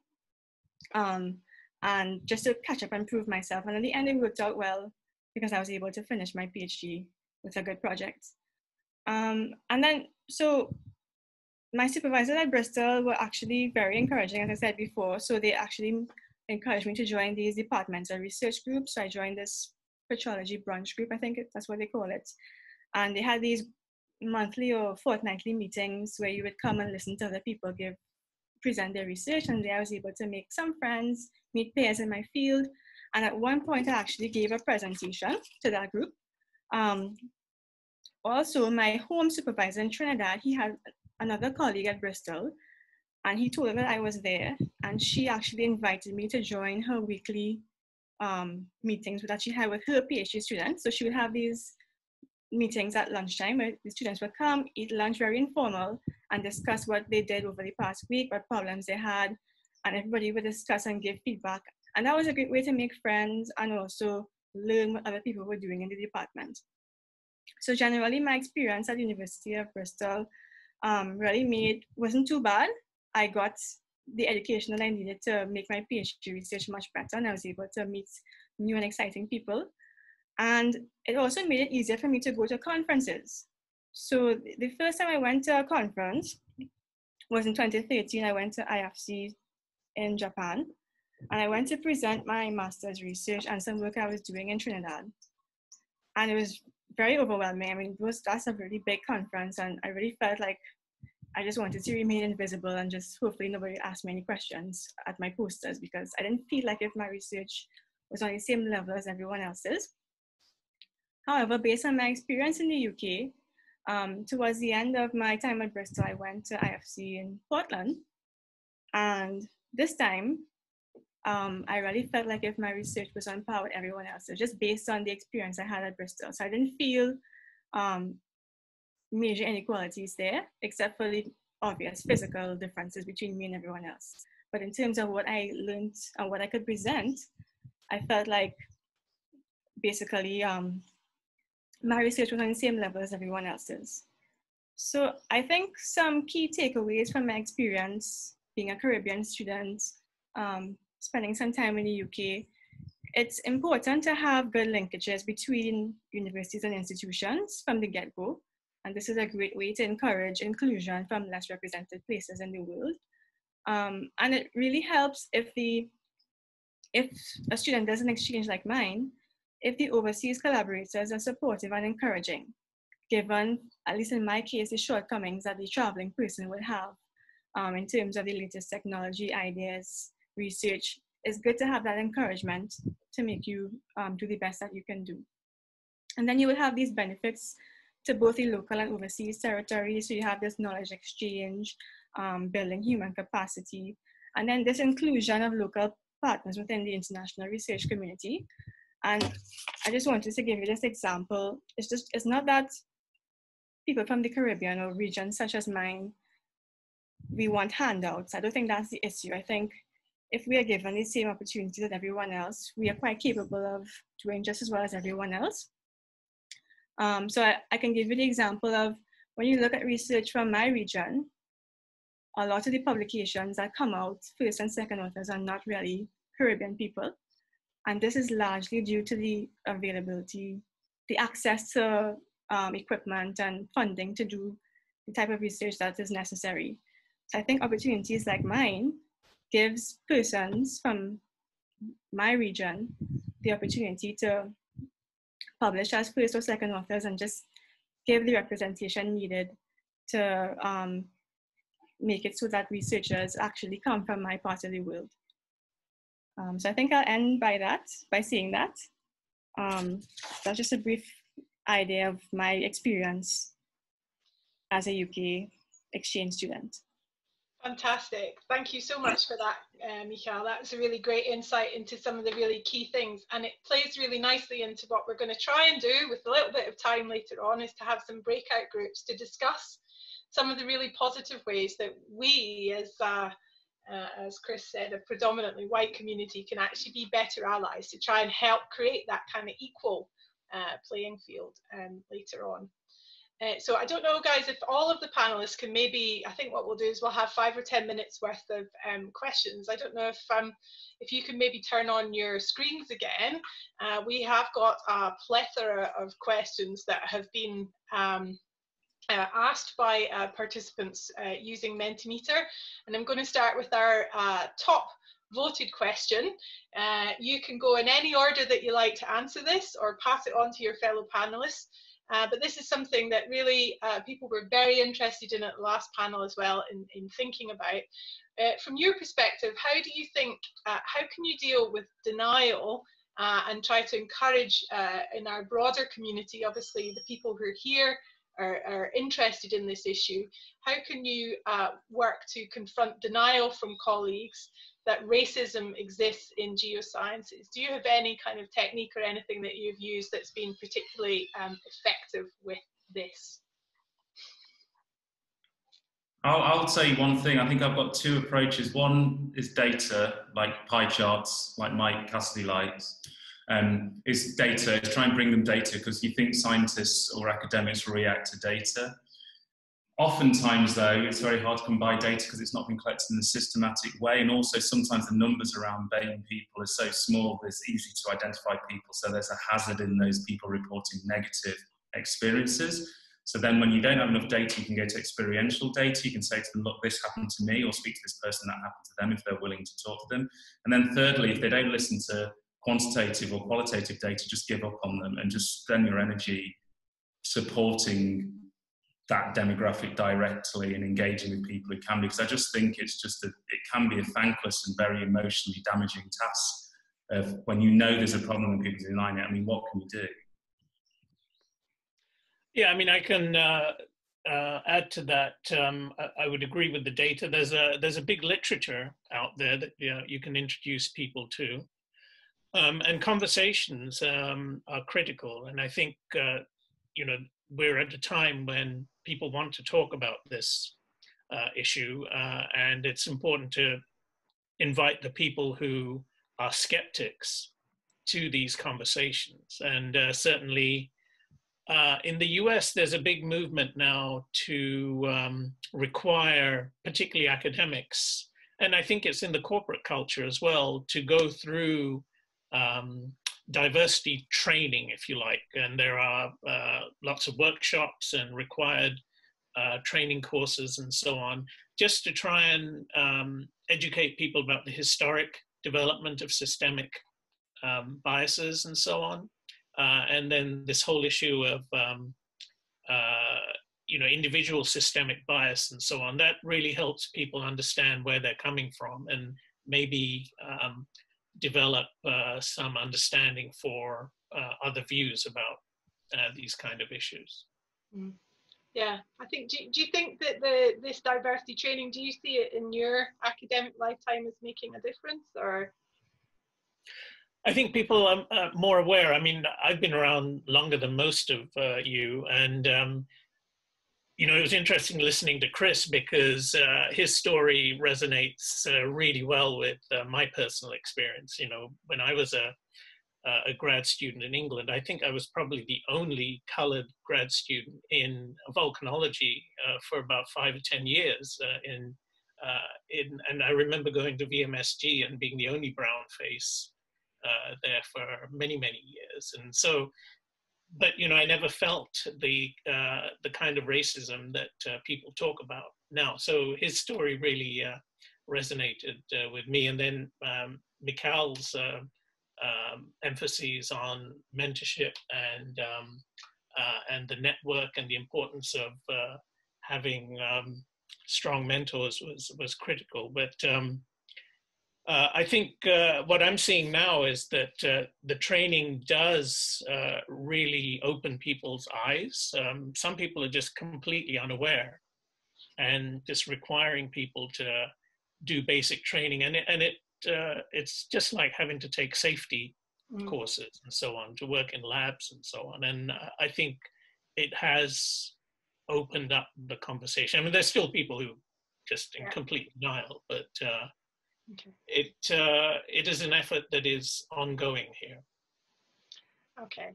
Speaker 5: um, and just to catch up and prove myself. And at the end, it worked out well because I was able to finish my PhD with a good project. Um, and then, so my supervisors at Bristol were actually very encouraging, as I said before. So they actually encouraged me to join these departmental research groups. So I joined this petrology branch group, I think that's what they call it. And they had these monthly or fortnightly meetings where you would come and listen to other people give present their research and there I was able to make some friends, meet peers in my field. And at one point I actually gave a presentation to that group. Um, also, my home supervisor in Trinidad, he had another colleague at Bristol and he told her that I was there and she actually invited me to join her weekly um, meetings that she had with her PhD students. So she would have these meetings at lunchtime where the students would come, eat lunch very informal, and discuss what they did over the past week, what problems they had, and everybody would discuss and give feedback. And that was a great way to make friends and also learn what other people were doing in the department. So generally, my experience at University of Bristol um, really made wasn't too bad. I got the education that I needed to make my PhD research much better, and I was able to meet new and exciting people. And it also made it easier for me to go to conferences. So the first time I went to a conference was in 2013. I went to IAVCEI in Japan, and I went to present my master's research and some work I was doing in Trinidad. And it was very overwhelming. I mean, it was that's a really big conference, and I really felt like I just wanted to remain invisible and just hopefully nobody asked me any questions at my posters because I didn't feel like if my research was on the same level as everyone else's. However, based on my experience in the UK, um, towards the end of my time at Bristol, I went to IAVCEI in Portland. And this time, um, I really felt like if my research was on par with everyone else, just based on the experience I had at Bristol. So I didn't feel um, major inequalities there, except for the obvious physical differences between me and everyone else. But in terms of what I learned and what I could present, I felt like basically um, my research was on the same level as everyone else's. So I think some key takeaways from my experience being a Caribbean student, um, spending some time in the UK, it's important to have good linkages between universities and institutions from the get-go and this is a great way to encourage inclusion from less represented places in the world. Um, and it really helps if the if a student does an exchange like mine, if the overseas collaborators are supportive and encouraging, given, at least in my case, the shortcomings that the traveling person would have um, in terms of the latest technology, ideas, research, it's good to have that encouragement to make you um, do the best that you can do. And then you will have these benefits to both the local and overseas territories. So you have this knowledge exchange, um, building human capacity, and then this inclusion of local partners within the international research community. And I just wanted to give you this example. It's just, it's not that people from the Caribbean or regions such as mine, we want handouts. I don't think that's the issue. I think if we are given the same opportunities as everyone else, we are quite capable of doing just as well as everyone else. Um, so I, I, can give you the example of when you look at research from my region, a lot of the publications that come out, first and second authors, are not really Caribbean people. And this is largely due to the availability, the access to um, equipment and funding to do the type of research that is necessary. So I think opportunities like mine gives persons from my region the opportunity to publish as first or second authors and just give the representation needed to um, make it so that researchers actually come from my part of the world. Um, so I think I'll end by that, by saying that. Um, that's just a brief idea of my experience as a UK exchange student.
Speaker 1: Fantastic. Thank you so much for that, uh, Michael. That was a really great insight into some of the really key things. And it plays really nicely into what we're going to try and do with a little bit of time later on is to have some breakout groups to discuss some of the really positive ways that we as uh, uh, as Chris said, a predominantly white community can actually be better allies to try and help create that kind of equal uh, playing field um, later on. Uh, so I don't know, guys, if all of the panelists can maybe, I think what we'll do is we'll have five or 10 minutes worth of um, questions. I don't know if um, if you can maybe turn on your screens again. Uh, we have got a plethora of questions that have been um, uh, asked by uh, participants uh, using Mentimeter. And I'm going to start with our uh, top voted question. Uh, you can go in any order that you like to answer this or pass it on to your fellow panelists. Uh, but this is something that really people were very interested in at the last panel as well in, in thinking about. from your perspective, how do you think, how can you deal with denial and try to encourage in our broader community, obviously the people who are here, are, are interested in this issue, how can you uh, work to confront denial from colleagues that racism exists in geosciences? Do you have any kind of technique or anything that you've used that's been particularly um, effective with this?
Speaker 4: I'll, I'll say one thing. I think I've got two approaches. One is data, like pie charts, like Mike Cassidy likes um, is data, is try and bring them data because you think scientists or academics will react to data. Oftentimes, though, it's very hard to come by data because it's not been collected in a systematic way, and also sometimes the numbers around BAME people are so small that it's easy to identify people. So there's a hazard in those people reporting negative experiences. So then, when you don't have enough data, you can go to experiential data. You can say to them, "Look, this happened to me," or speak to this person that happened to them if they're willing to talk to them. And then, thirdly, if they don't listen to quantitative or qualitative data, just give up on them and just spend your energy supporting that demographic directly and engaging with people who can because I just think it's just that it can be a thankless and very emotionally damaging task of when you know there's a problem and people denying it. I mean, what can you do?
Speaker 3: Yeah, I mean, I can uh, uh, add to that. Um, I, I, would agree with the data. There's a there's a big literature out there that you, know, you can introduce people to. Um, and conversations um, are critical. And I think, uh, you know, we're at a time when people want to talk about this uh, issue, uh, and it's important to invite the people who are skeptics to these conversations. And uh, certainly uh, in the US, there's a big movement now to um, require, particularly academics, and I think it's in the corporate culture as well, to go through um, diversity training, if you like. And there are uh, lots of workshops and required uh, training courses and so on, just to try and um, educate people about the historic development of systemic um, biases and so on. Uh, and then this whole issue of um, uh, you know individual systemic bias and so on that really helps people understand where they're coming from and maybe um, develop uh, some understanding for uh, other views about uh, these kind of issues.
Speaker 1: Mm. Yeah, I think. Do, do you think that the this diversity training? Do you see it in your academic lifetime as making a difference, or?
Speaker 3: I think people are uh, more aware. I mean, I've been around longer than most of uh, you, and um, you know, it was interesting listening to Chris because uh, his story resonates uh, really well with uh, my personal experience. You know, when I was a, a grad student in England, I think I was probably the only colored grad student in volcanology uh, for about five or 10 years uh, in uh, in, and I remember going to VMSG and being the only brown face there for many, many years. And so, but you know, I never felt the uh, the kind of racism that uh, people talk about now. So his story really uh, resonated uh, with me. And then um, Michal's um, emphasis on mentorship and um, and the network and the importance of having um, strong mentors was was critical. But um, uh, I think uh, what I'm seeing now is that uh, the training does uh, really open people's eyes. Um, some people are just completely unaware, and just requiring people to do basic training, and it, and it uh, it's just like having to take safety mm. courses and so on to work in labs and so on. And uh, I think it has opened up the conversation. I mean, there's still people who just in yeah. complete denial, but uh, okay. it uh, it is an effort that is ongoing here.
Speaker 1: Okay,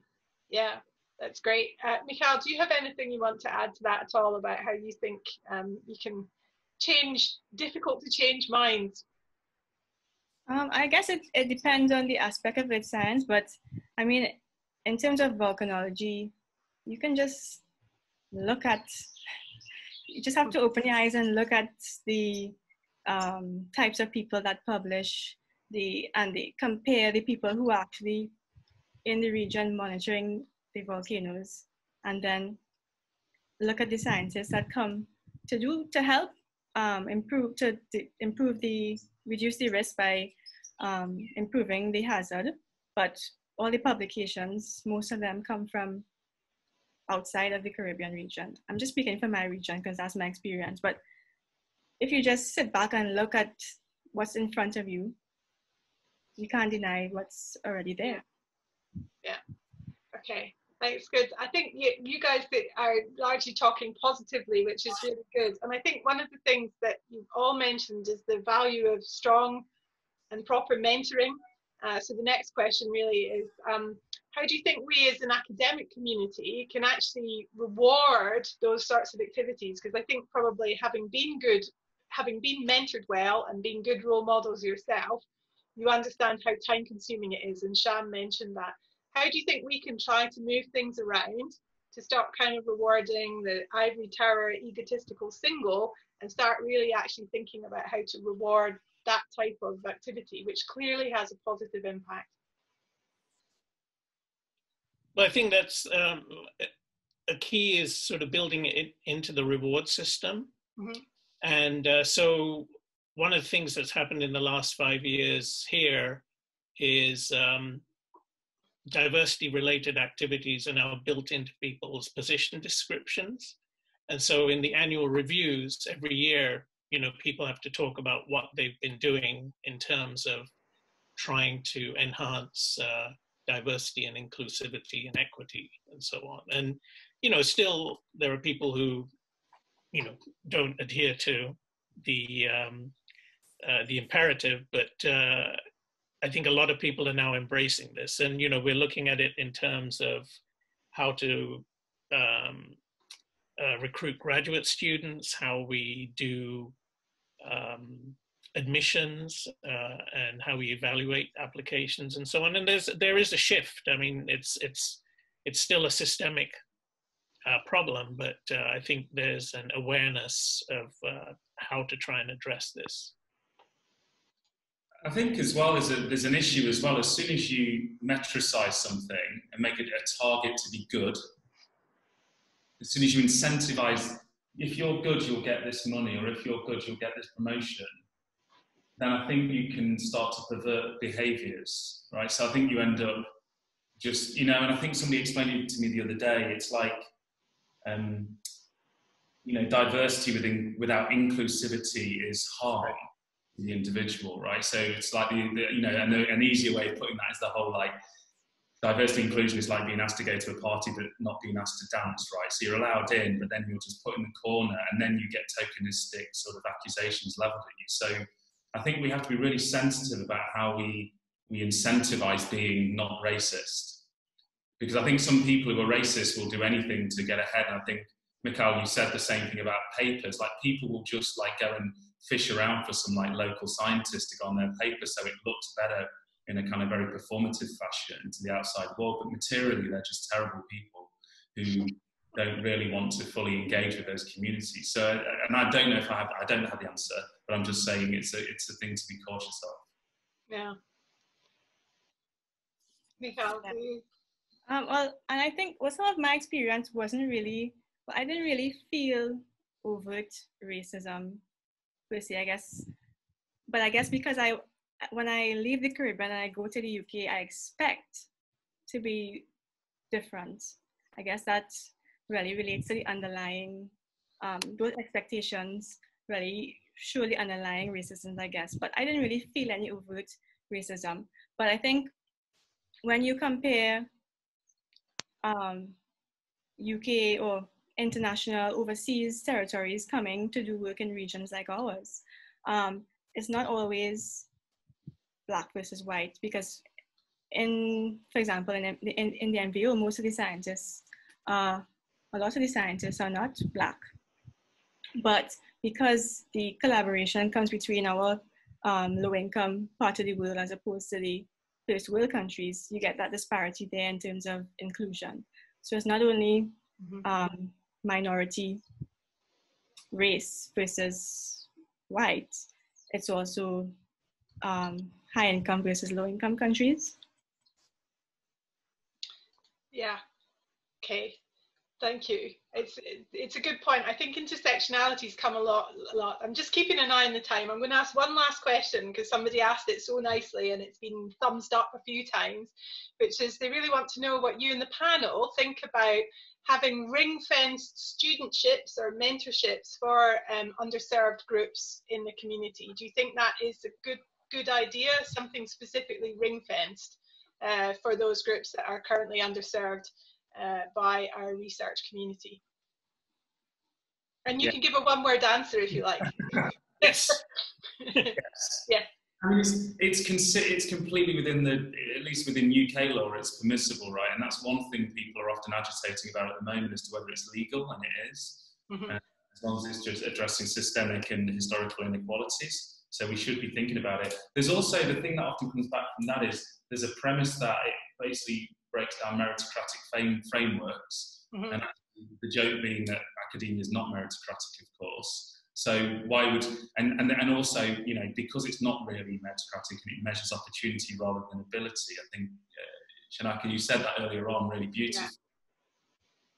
Speaker 1: yeah, that's great. Uh, Michal, do you have anything you want to add to that at all about how you think um, you can change difficult to change minds?
Speaker 5: Um, I guess it, it depends on the aspect of its science, but I mean, in terms of volcanology, you can just look at you just have to open your eyes and look at the um, types of people that publish the and they compare the people who are actually in the region monitoring the volcanoes and then look at the scientists that come to do to help um, improve to, to, improve the reduce the risk by um, improving the hazard but all the publications most of them come from outside of the Caribbean region. I'm just speaking for my region because that's my experience. But if you just sit back and look at what's in front of you, you can't deny what's already there.
Speaker 1: Yeah. Okay. Thanks. Good. I think you, you guys are largely talking positively, which is really good. And I think one of the things that you've all mentioned is the value of strong and proper mentoring. Uh, so the next question really is um, how do you think we as an academic community can actually reward those sorts of activities? Because I think probably having been good, having been mentored well and being good role models yourself, you understand how time consuming it is. And Shan mentioned that. How do you think we can try to move things around to start kind of rewarding the ivory tower egotistical single and start really actually thinking about how to reward that type of activity, which clearly has a positive impact?
Speaker 3: Well, I think that's um, a key is sort of building it into the reward system. Mm-hmm. And uh, so, one of the things that's happened in the last five years here is um, diversity related activities are now built into people's position descriptions. And so, in the annual reviews every year, you know, people have to talk about what they've been doing in terms of trying to enhance uh, diversity and inclusivity and equity and so on. And you know, still there are people who you know don't adhere to the um, uh, the imperative, but uh, I think a lot of people are now embracing this, and you know, we're looking at it in terms of how to um, uh, recruit graduate students, how we do um, admissions uh, and how we evaluate applications and so on. And there's there is a shift. I mean, it's it's it's still a systemic uh, problem, but uh, I think there's an awareness of uh, how to try and address this.
Speaker 4: I think as well as there's an issue as well. As soon as you metricize something and make it a target to be good, as soon as you incentivize, if you're good, you'll get this money, or if you're good, you'll get this promotion then I think you can start to pervert behaviors, right? So I think you end up just, you know, and I think somebody explained it to me the other day. It's like, um, you know, diversity within, without inclusivity is harm to the individual, right? So it's like, the, the you know, an, an easier way of putting that is the whole like, diversity inclusion is like being asked to go to a party but not being asked to dance, right? So you're allowed in, but then you're just put in the corner, and then you get tokenistic sort of accusations leveled at you. So I think we have to be really sensitive about how we, we incentivize being not racist. Because I think some people who are racist will do anything to get ahead. And I think, Michal, you said the same thing about papers. Like people will just like go and fish around for some like local scientists to go on their paper so it looks better in a kind of very performative fashion to the outside world. But materially, they're just terrible people who don't really want to fully engage with those communities. So, and I don't know if I have, I don't have the answer, but I'm just saying it's a, it's a thing to be cautious of.
Speaker 1: Yeah. Michal,
Speaker 5: um, well, and I think well, some of my experience wasn't really, well, I didn't really feel overt racism per se, I guess. But I guess because I, when I leave the Caribbean and I go to the UK, I expect to be different. I guess that really relates to the underlying, um, those expectations really surely underlying racism, I guess. But I didn't really feel any overt racism. But I think when you compare um, UK or international overseas territories coming to do work in regions like ours. Um, it's not always black versus white because in, for example, in, in, in the MVO, most of the scientists, uh, a lot of the scientists are not black. But because the collaboration comes between our um, low income part of the world as opposed to the first world countries, you get that disparity there in terms of inclusion. So it's not only mm-hmm. um, minority race versus white, it's also um, high income versus low income countries.
Speaker 1: Yeah. Okay. Thank you. It's it's a good point. I think intersectionalities come a lot. A lot. I'm just keeping an eye on the time. I'm going to ask one last question because somebody asked it so nicely and it's been thumbs up a few times, which is they really want to know what you and the panel think about having ring-fenced studentships or mentorships for um, underserved groups in the community. Do you think that is a good good idea? Something specifically ring-fenced uh, for those groups that are currently underserved? Uh, by our research community. And you yeah. can give a one word answer if you like.
Speaker 4: yes.
Speaker 1: yes. Yeah.
Speaker 4: I mean, it's it's, consi- it's completely within the at least within UK law, it's permissible, right? And that's one thing people are often agitating about at the moment as to whether it's legal, and it is, mm-hmm. uh, as long as it's just addressing systemic and historical inequalities. So we should be thinking about it. There's also the thing that often comes back from that is there's a premise that it basically breaks down meritocratic fame frameworks. Mm-hmm. And the joke being that academia is not meritocratic, of course. So why would and, and and also you know because it's not really meritocratic and it measures opportunity rather than ability. I think uh, Shanaka, you said that earlier on really beautifully. Yeah.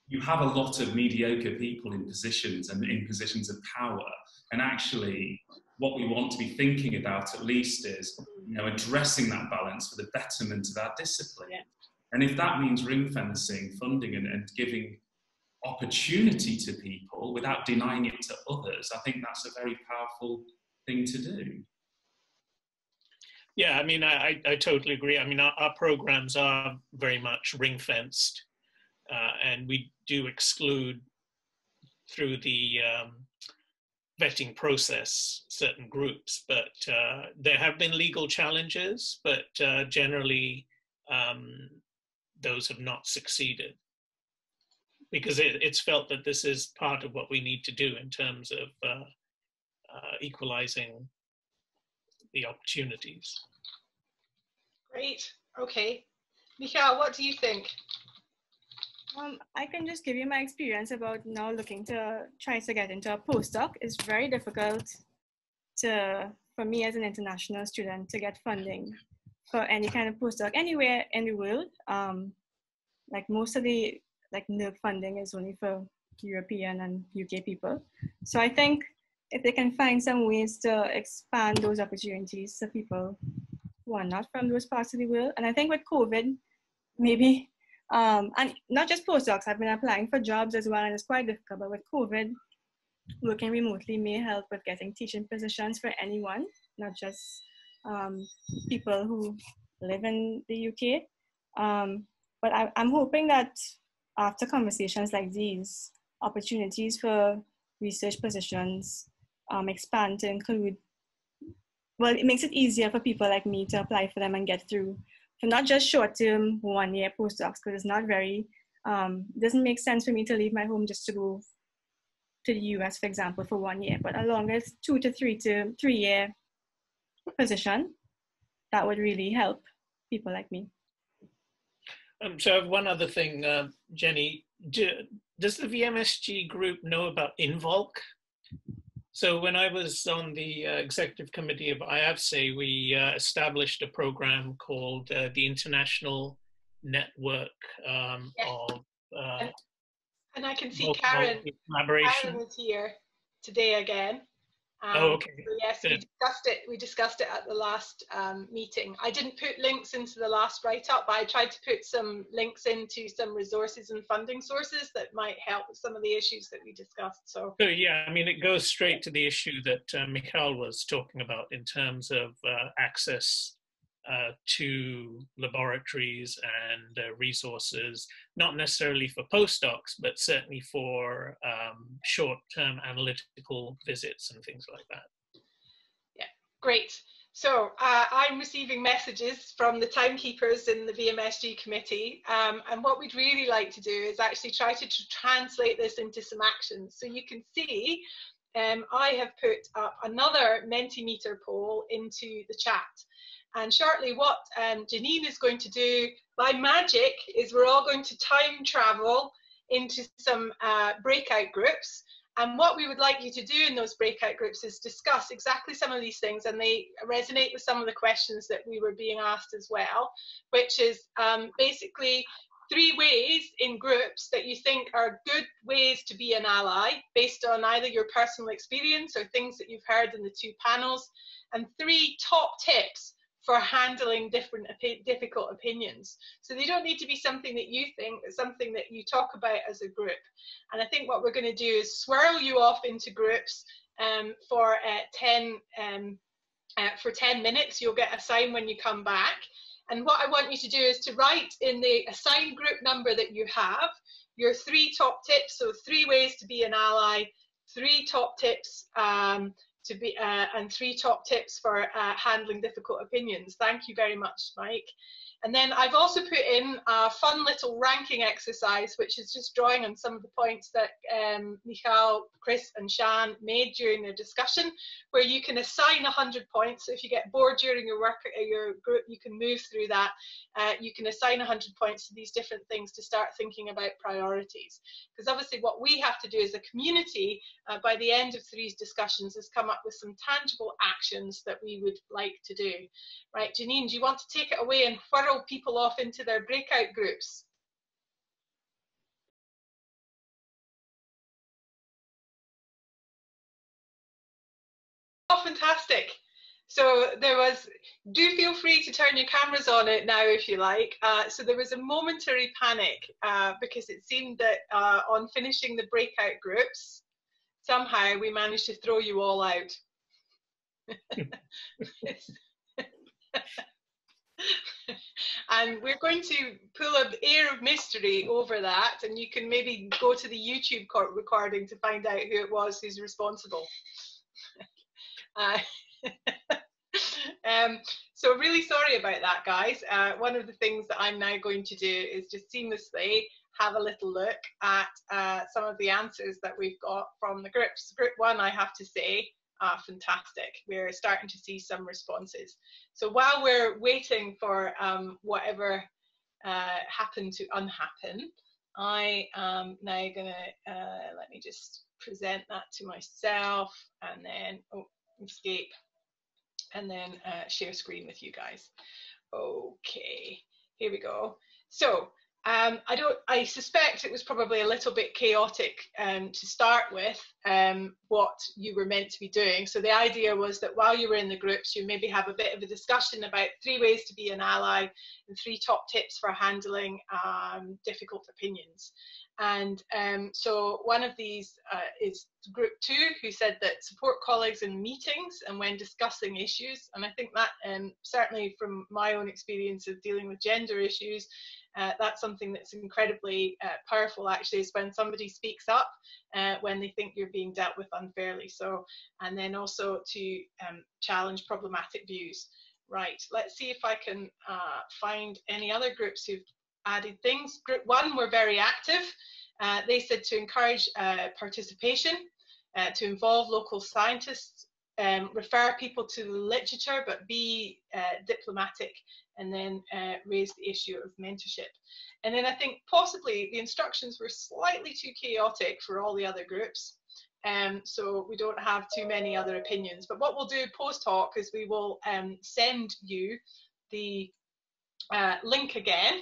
Speaker 4: You have a lot of mediocre people in positions and in positions of power, and actually, what we want to be thinking about at least is you know addressing that balance for the betterment of our discipline. Yeah. And if that means ring fencing funding and, and giving opportunity to people without denying it to others, I think that's a very powerful thing to do.
Speaker 3: Yeah, I mean, I, I totally agree. I mean, our, our programs are very much ring fenced, uh, and we do exclude through the um, vetting process certain groups, but uh, there have been legal challenges, but uh, generally um, those have not succeeded because it, it's felt that this is part of what we need to do in terms of uh, uh, equalizing the opportunities.
Speaker 1: Great. Okay. Michal, what do you think?
Speaker 5: Um, I can just give you my experience about now looking to try to get into a postdoc. It's very difficult to, for me as an international student, to get funding for any kind of postdoc anywhere in the world. Um, like most of the like NERC funding is only for European and UK people. So I think if they can find some ways to expand those opportunities to people who are not from those parts of the world. And I think with COVID, maybe, um, and not just postdocs, I've been applying for jobs as well, and it's quite difficult, but with COVID, working remotely may help with getting teaching positions for anyone, not just um, people who live in the UK. Um, but I, I'm hoping that after conversations like these, opportunities for research positions um, expand to include, well, it makes it easier for people like me to apply for them and get through for not just short-term one-year postdocs, because it's not very, um, doesn't make sense for me to leave my home just to go to the US, for example, for one year, but a longer two to three to three year position, that would really help people like me.
Speaker 3: Um, so one other thing, uh, Jenny, do, does the VMSG group know about Involk? So when I was on the uh, executive committee of IAVCEI, we uh, established a program called uh, the International Network um, yes. of
Speaker 1: uh, and I can see Karen. Karen is here today again. Um,
Speaker 3: oh, okay.
Speaker 1: So yes, we discussed it. We discussed it at the last um, meeting. I didn't put links into the last write-up, but I tried to put some links into some resources and funding sources that might help with some of the issues that we discussed. So,
Speaker 3: so yeah, I mean, it goes straight to the issue that uh, Michal was talking about in terms of uh, access uh, to laboratories and uh, resources, not necessarily for postdocs, but certainly for um, short-term analytical visits and things like that.
Speaker 1: Yeah, great. So uh, I'm receiving messages from the timekeepers in the VMSG committee, um, and what we'd really like to do is actually try to tr translate this into some actions. So you can see um, I have put up another Mentimeter poll into the chat. And shortly, what um, Janine is going to do by magic is we're all going to time travel into some uh, breakout groups. And what we would like you to do in those breakout groups is discuss exactly some of these things, and they resonate with some of the questions that we were being asked as well, which is um, basically three ways in groups that you think are good ways to be an ally based on either your personal experience or things that you've heard in the two panels, and three top tips for handling different difficult opinions. So they don't need to be something that you think, something that you talk about as a group. And I think what we're going to do is swirl you off into groups um, for uh, 10 um, uh, for 10 minutes. You'll get a sign when you come back. And what I want you to do is to write in the assigned group number that you have your three top tips. So three ways to be an ally, three top tips um, to be uh, and three top tips for uh, handling difficult opinions. Thank you very much, Mike. And then I've also put in a fun little ranking exercise, which is just drawing on some of the points that um, Michal, Chris and Shan made during their discussion, where you can assign 100 points. So if you get bored during your work at your group, you can move through that. Uh, you can assign 100 points to these different things to start thinking about priorities. Because obviously what we have to do as a community uh, by the end of these discussions is come up with some tangible actions that we would like to do. Right, Janine, do you want to take it away and whirl people off into their breakout groups? Oh, fantastic. So there was, do feel free to turn your cameras on it now if you like. Uh, so there was a momentary panic uh, because it seemed that uh, on finishing the breakout groups, somehow we managed to throw you all out. and we're going to pull an air of mystery over that and you can maybe go to the youtube recording to find out who it was who's responsible. Uh, um, so really sorry about that guys. Uh, one of the things that i'm now going to do is just seamlessly have a little look at uh, some of the answers that we've got from the groups. Group one i have to say fantastic. We're starting to see some responses. So while we're waiting for um, whatever uh, happened to unhappen, I am now gonna, uh, let me just present that to myself and then, oh, escape, and then uh, share screen with you guys. Okay, here we go. So um, I don't. I suspect it was probably a little bit chaotic um, to start with. Um, what you were meant to be doing. So the idea was that while you were in the groups, you maybe have a bit of a discussion about three ways to be an ally and three top tips for handling um, difficult opinions. And um, so one of these uh, is group two, who said that support colleagues in meetings and when discussing issues. And I think that um, certainly from my own experience of dealing with gender issues, uh, that's something that's incredibly uh, powerful actually is when somebody speaks up uh, when they think you're being dealt with unfairly. So and then also to um, challenge problematic views. Right let's see if i can uh, find any other groups who've added things. Group one were very active. Uh, they said to encourage uh, participation to involve local scientists, um, refer people to the literature, but be uh, diplomatic and then uh, raise the issue of mentorship. And then I think possibly the instructions were slightly too chaotic for all the other groups. Um, so we don't have too many other opinions. But what we'll do post talk is we will um, send you the uh, link again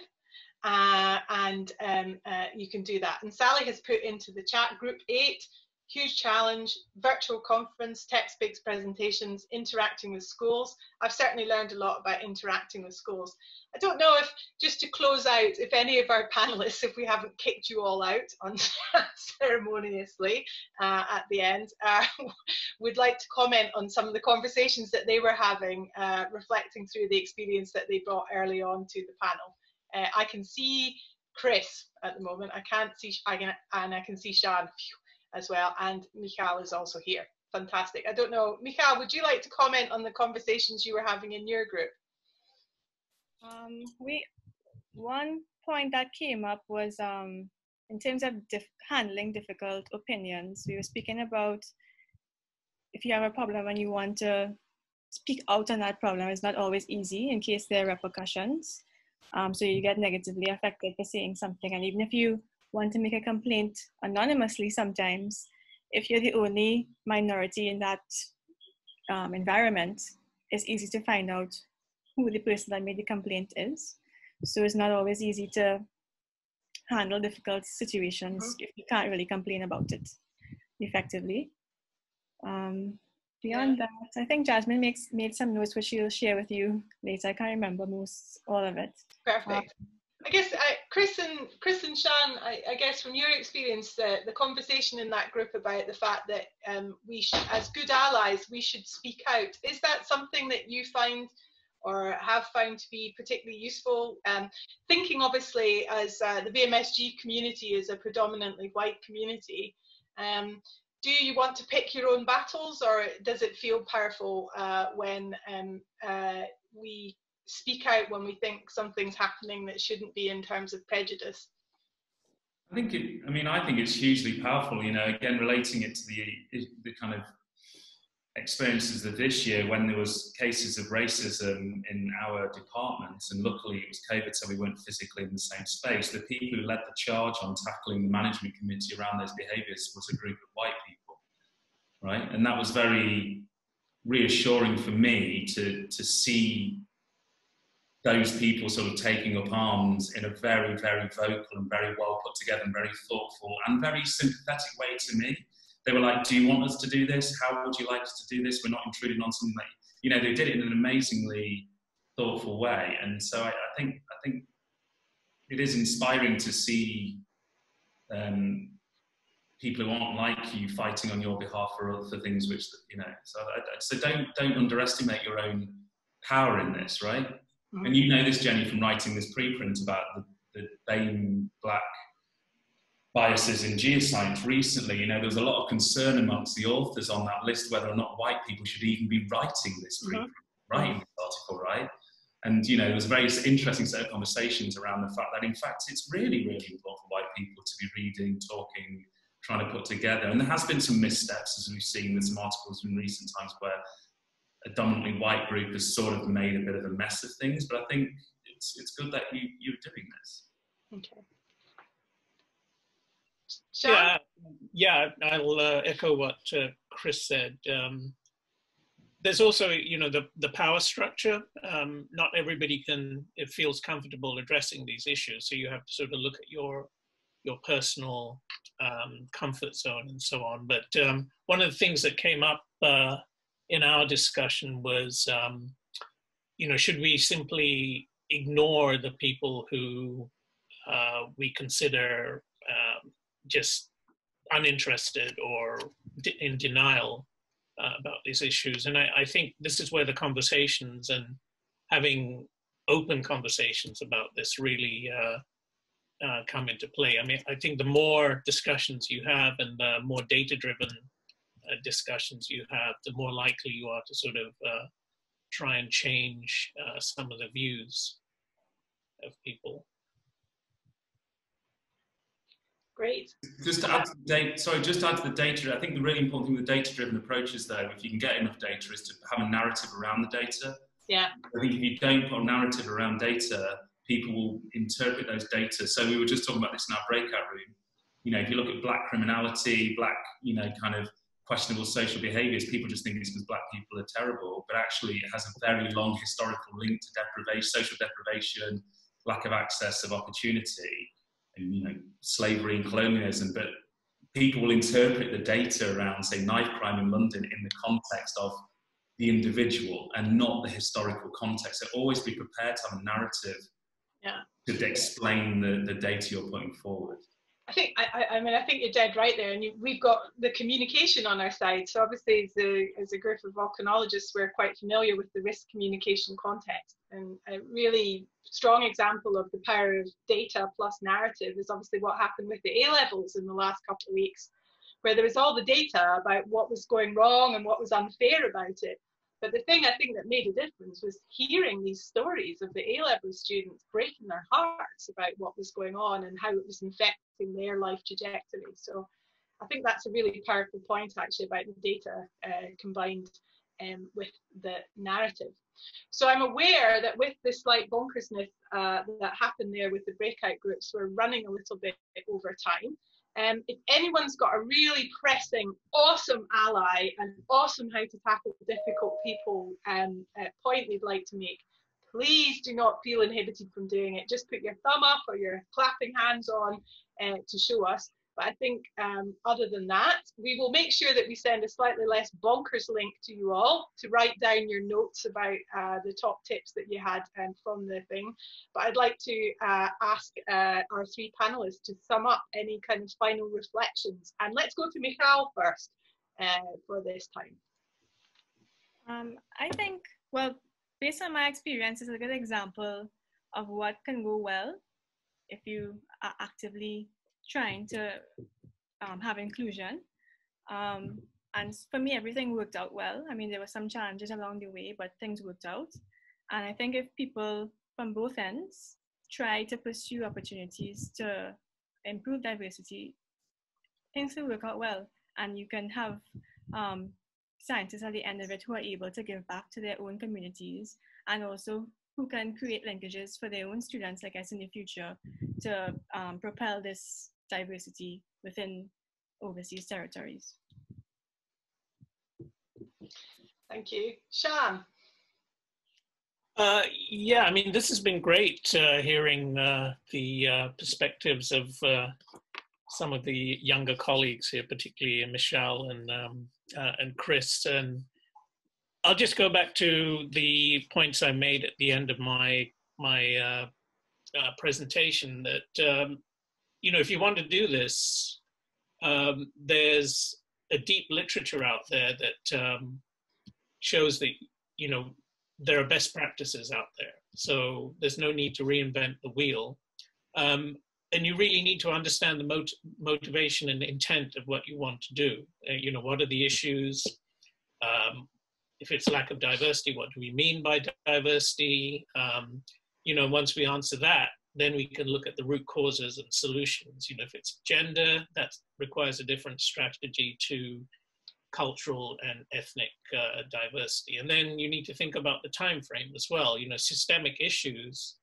Speaker 1: uh, and um, uh, you can do that. And Sally has put into the chat group eight huge challenge, virtual conference, text-based presentations, interacting with schools. I've certainly learned a lot about interacting with schools. I don't know if, just to close out, if any of our panelists, if we haven't kicked you all out unceremoniously uh, at the end, uh, would like to comment on some of the conversations that they were having, uh, reflecting through the experience that they brought early on to the panel. Uh, I can see Chris at the moment. I can't see, I can, and I can see Shan. Phew as well. And Michal is also here. Fantastic. I don't know, Michal, would you like to comment on the conversations you were having in your group?
Speaker 5: Um, we one point that came up was um, in terms of dif handling difficult opinions. We were speaking about if you have a problem and you want to speak out on that problem, it's not always easy in case there are repercussions. Um, so you get negatively affected for saying something, and even if you want to make a complaint anonymously sometimes, if you're the only minority in that um, environment, it's easy to find out who the person that made the complaint is. So it's not always easy to handle difficult situations mm-hmm. if you can't really complain about it effectively. Um, beyond yeah. that, I think Jasmine makes made some notes which she'll share with you later. I can't remember most all of it.
Speaker 1: Perfect. Um, I guess I, Chris and Chris and Shan, I, I guess from your experience, the, the conversation in that group about the fact that um, we, sh- as good allies, we should speak out. Is that something that you find or have found to be particularly useful? Um, thinking obviously as uh, the VMSG community is a predominantly white community, um, do you want to pick your own battles, or does it feel powerful uh, when um, uh, we speak out when we think something's happening that shouldn't be in terms of prejudice?
Speaker 4: I think it, I mean, I think it's hugely powerful, you know, again, relating it to the, the kind of experiences of this year when there was cases of racism in our department and luckily it was covid so we weren't physically in the same space the people who led the charge on tackling the management committee around those behaviors was a group of white people right and that was very reassuring for me to to see those people sort of taking up arms in a very, very vocal and very well put together and very thoughtful and very sympathetic way to me. They were like, Do you want us to do this? How would you like us to do this? We're not intruding on something that, you know, they did it in an amazingly thoughtful way. And so I, I think, I think it is inspiring to see um, people who aren't like you fighting on your behalf for, for things which, you know, so, so don't, don't underestimate your own power in this, right? Mm-hmm. And you know this, Jenny, from writing this preprint about the, the BAME black biases in geoscience recently. You know, there was a lot of concern amongst the authors on that list whether or not white people should even be writing this preprint, mm-hmm. writing this article, right? And you know, there was a very interesting set of conversations around the fact that, in fact, it's really, really important for white people to be reading, talking, trying to put together. And there has been some missteps, as we've seen. There's some articles in recent times where a dominantly white group has sort of made a bit of a mess of things, but I think it's, it's good that you, you're doing this.
Speaker 1: Okay.
Speaker 3: Yeah, yeah, I'll uh, echo what uh, Chris said. Um, there's also, you know, the, the power structure. Um, not everybody can, it feels comfortable addressing these issues. So you have to sort of look at your your personal um, comfort zone and so on. But um, one of the things that came up uh, in our discussion was, um, you know, should we simply ignore the people who uh, we consider um, just uninterested or in denial uh, about these issues? And I, I, think this is where the conversations and having open conversations about this really uh, uh come into play. I mean, I think the more discussions you have and the more data-driven uh, discussions you have, the more likely you are to sort of uh, try and change uh, some of the views of people.
Speaker 1: Great.
Speaker 4: Just to add to the data, sorry, just to add to the data, I think the really important thing with data-driven approaches, though, if you can get enough data, is to have a narrative around the data.
Speaker 1: Yeah.
Speaker 4: I think if you don't put a narrative around data, people will interpret those data. So we were just talking about this in our breakout room. You know, if you look at black criminality, black, you know, kind of questionable social behaviours, people just think it's because black people are terrible, but actually it has a very long historical link to deprivation, social deprivation, lack of access of opportunity and you know slavery and colonialism, but people will interpret the data around, say, knife crime in London in the context of the individual and not the historical context. So always be prepared to have a narrative
Speaker 1: yeah.
Speaker 4: to explain the, the data you're putting forward.
Speaker 1: I think I, I mean I think you're dead right there, and you, we've got the communication on our side. So obviously, as a as a group of volcanologists, we're quite familiar with the risk communication context, and a really strong example of the power of data plus narrative is obviously what happened with the A levels in the last couple of weeks, where there was all the data about what was going wrong and what was unfair about it, but the thing I think that made a difference was hearing these stories of the A level students breaking their hearts about what was going on and how it was infecting their life trajectory. So I think that's a really powerful point actually about the data uh, combined um, with the narrative. So I'm aware that with this slight bonkersness uh, that happened there with the breakout groups, we're running a little bit over time. Um, if anyone's got a really pressing, awesome ally and awesome how to tackle difficult people um, point they'd like to make, please do not feel inhibited from doing it. Just put your thumb up or your clapping hands on uh, to show us. But I think um, other than that, we will make sure that we send a slightly less bonkers link to you all to write down your notes about uh, the top tips that you had um, from the thing. But I'd like to uh, ask uh, our three panelists to sum up any kind of final reflections. And let's go to Michal first uh, for this time.
Speaker 5: Um, I think, well, based on my experience, it's a good example of what can go well if you are actively trying to um, have inclusion. Um, and for me, everything worked out well. I mean, there were some challenges along the way, but things worked out. And I think if people from both ends try to pursue opportunities to improve diversity, things will work out well. And you can have um, scientists at the end of it who are able to give back to their own communities and also who can create linkages for their own students, I guess, in the future to um, propel this diversity within overseas territories.
Speaker 1: Thank you. Shan.
Speaker 3: Uh, yeah, I mean, this has been great uh, hearing uh, the uh, perspectives of uh, some of the younger colleagues here, particularly Michelle and um, uh, and Chris. And I'll just go back to the points I made at the end of my my presentation. That um, you know, if you want to do this, um, there's a deep literature out there that um, shows that you know there are best practices out there. So there's no need to reinvent the wheel. Um, and you really need to understand the mot- motivation and intent of what you want to do. Uh, you know, what are the issues? If it's lack of diversity, what do we mean by diversity? Um, you know, once we answer that, then we can look at the root causes and solutions. You know, if it's gender, that requires a different strategy to cultural and ethnic uh, diversity. And then you need to think about the time frame as well. You know, systemic issues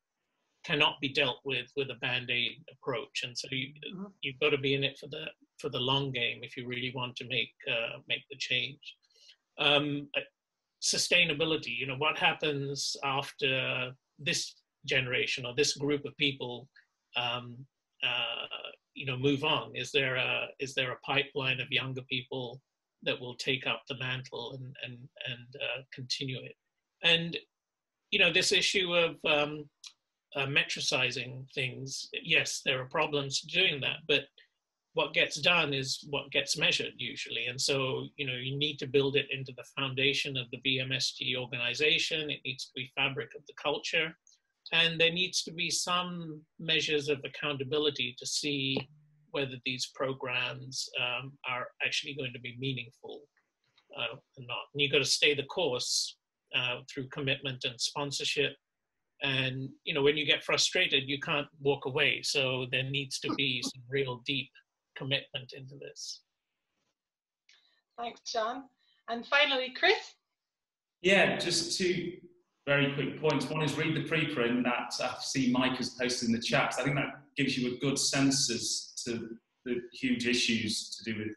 Speaker 3: cannot be dealt with with a band-aid approach, and so you, mm-hmm. you've got to be in it for the for the long game if you really want to make uh, make the change. Um, sustainability. You know, what happens after this generation or this group of people um, uh, you know move on is there a is there a pipeline of younger people that will take up the mantle and and and uh, continue it and you know this issue of um, uh, metricizing things yes there are problems doing that but what gets done is what gets measured usually and so you know you need to build it into the foundation of the VMSG organization it needs to be fabric of the culture and there needs to be some measures of accountability to see whether these programs um, are actually going to be meaningful uh, or not. And you've got to stay the course uh, through commitment and sponsorship. And you know, when you get frustrated, you can't walk away. So there needs to be some real deep commitment into this.
Speaker 1: Thanks, John. And finally, Chris?
Speaker 4: Yeah, just two very quick points. One is read the preprint that I see Mike has posted in the chat. I think that gives you a good sense as to the huge issues to do with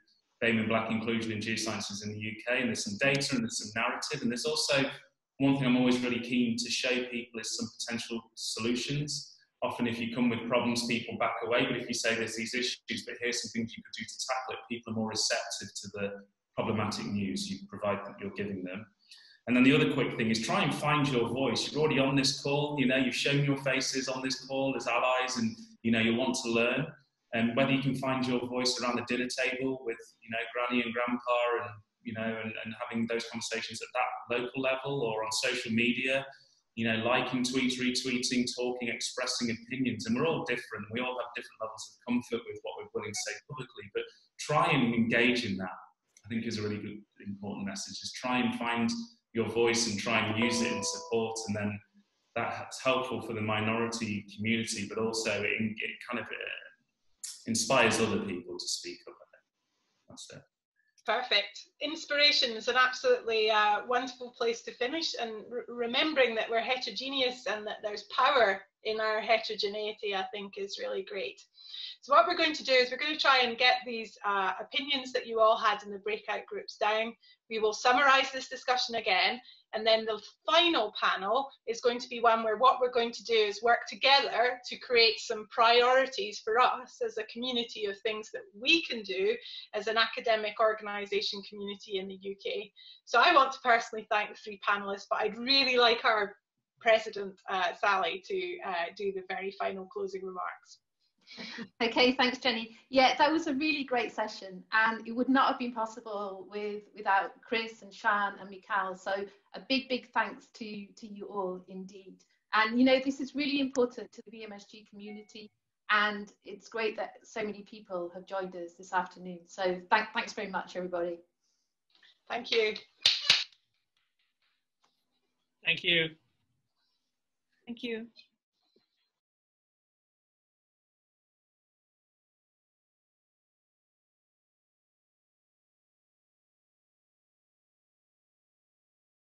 Speaker 4: BAME and black inclusion in geosciences in the UK. And there's some data and there's some narrative. And there's also one thing I'm always really keen to show people is some potential solutions. Often, if you come with problems, people back away. But if you say there's these issues, but here's some things you could do to tackle it, people are more receptive to the problematic news you provide that you're giving them. And then the other quick thing is try and find your voice. You're already on this call, you know, you've shown your faces on this call as allies and, you know, you want to learn. And whether you can find your voice around the dinner table with, you know, granny and grandpa and, you know, and, and having those conversations at that local level or on social media, you know, liking tweets, retweeting, talking, expressing opinions. And we're all different. We all have different levels of comfort with what we're willing to say publicly, but try and engage in that. I think is a really good, important message. Is try and find your voice and try and use it in support, and then that's helpful for the minority community, but also it, it kind of uh, inspires other people to speak up. That's it.
Speaker 1: Perfect. Inspiration is an absolutely uh, wonderful place to finish, and re remembering that we're heterogeneous and that there's power in our heterogeneity, I think, is really great. So what we're going to do is we're going to try and get these uh, opinions that you all had in the breakout groups down. We will summarize this discussion again, and then the final panel is going to be one where what we're going to do is work together to create some priorities for us as a community of things that we can do as an academic organisation community in the UK. So I want to personally thank the three panellists, but I'd really like our President, uh, Sally, to uh, do the very final closing remarks.
Speaker 6: okay, thanks, Jenny. Yeah, that was a really great session, and it would not have been possible with without Chris and Shan and Michal. So a big, big thanks to to you all indeed. And you know, this is really important to the VMSG community, and it's great that so many people have joined us this afternoon. So th thanks very much, everybody.
Speaker 1: Thank you.
Speaker 3: Thank you.
Speaker 5: Thank you.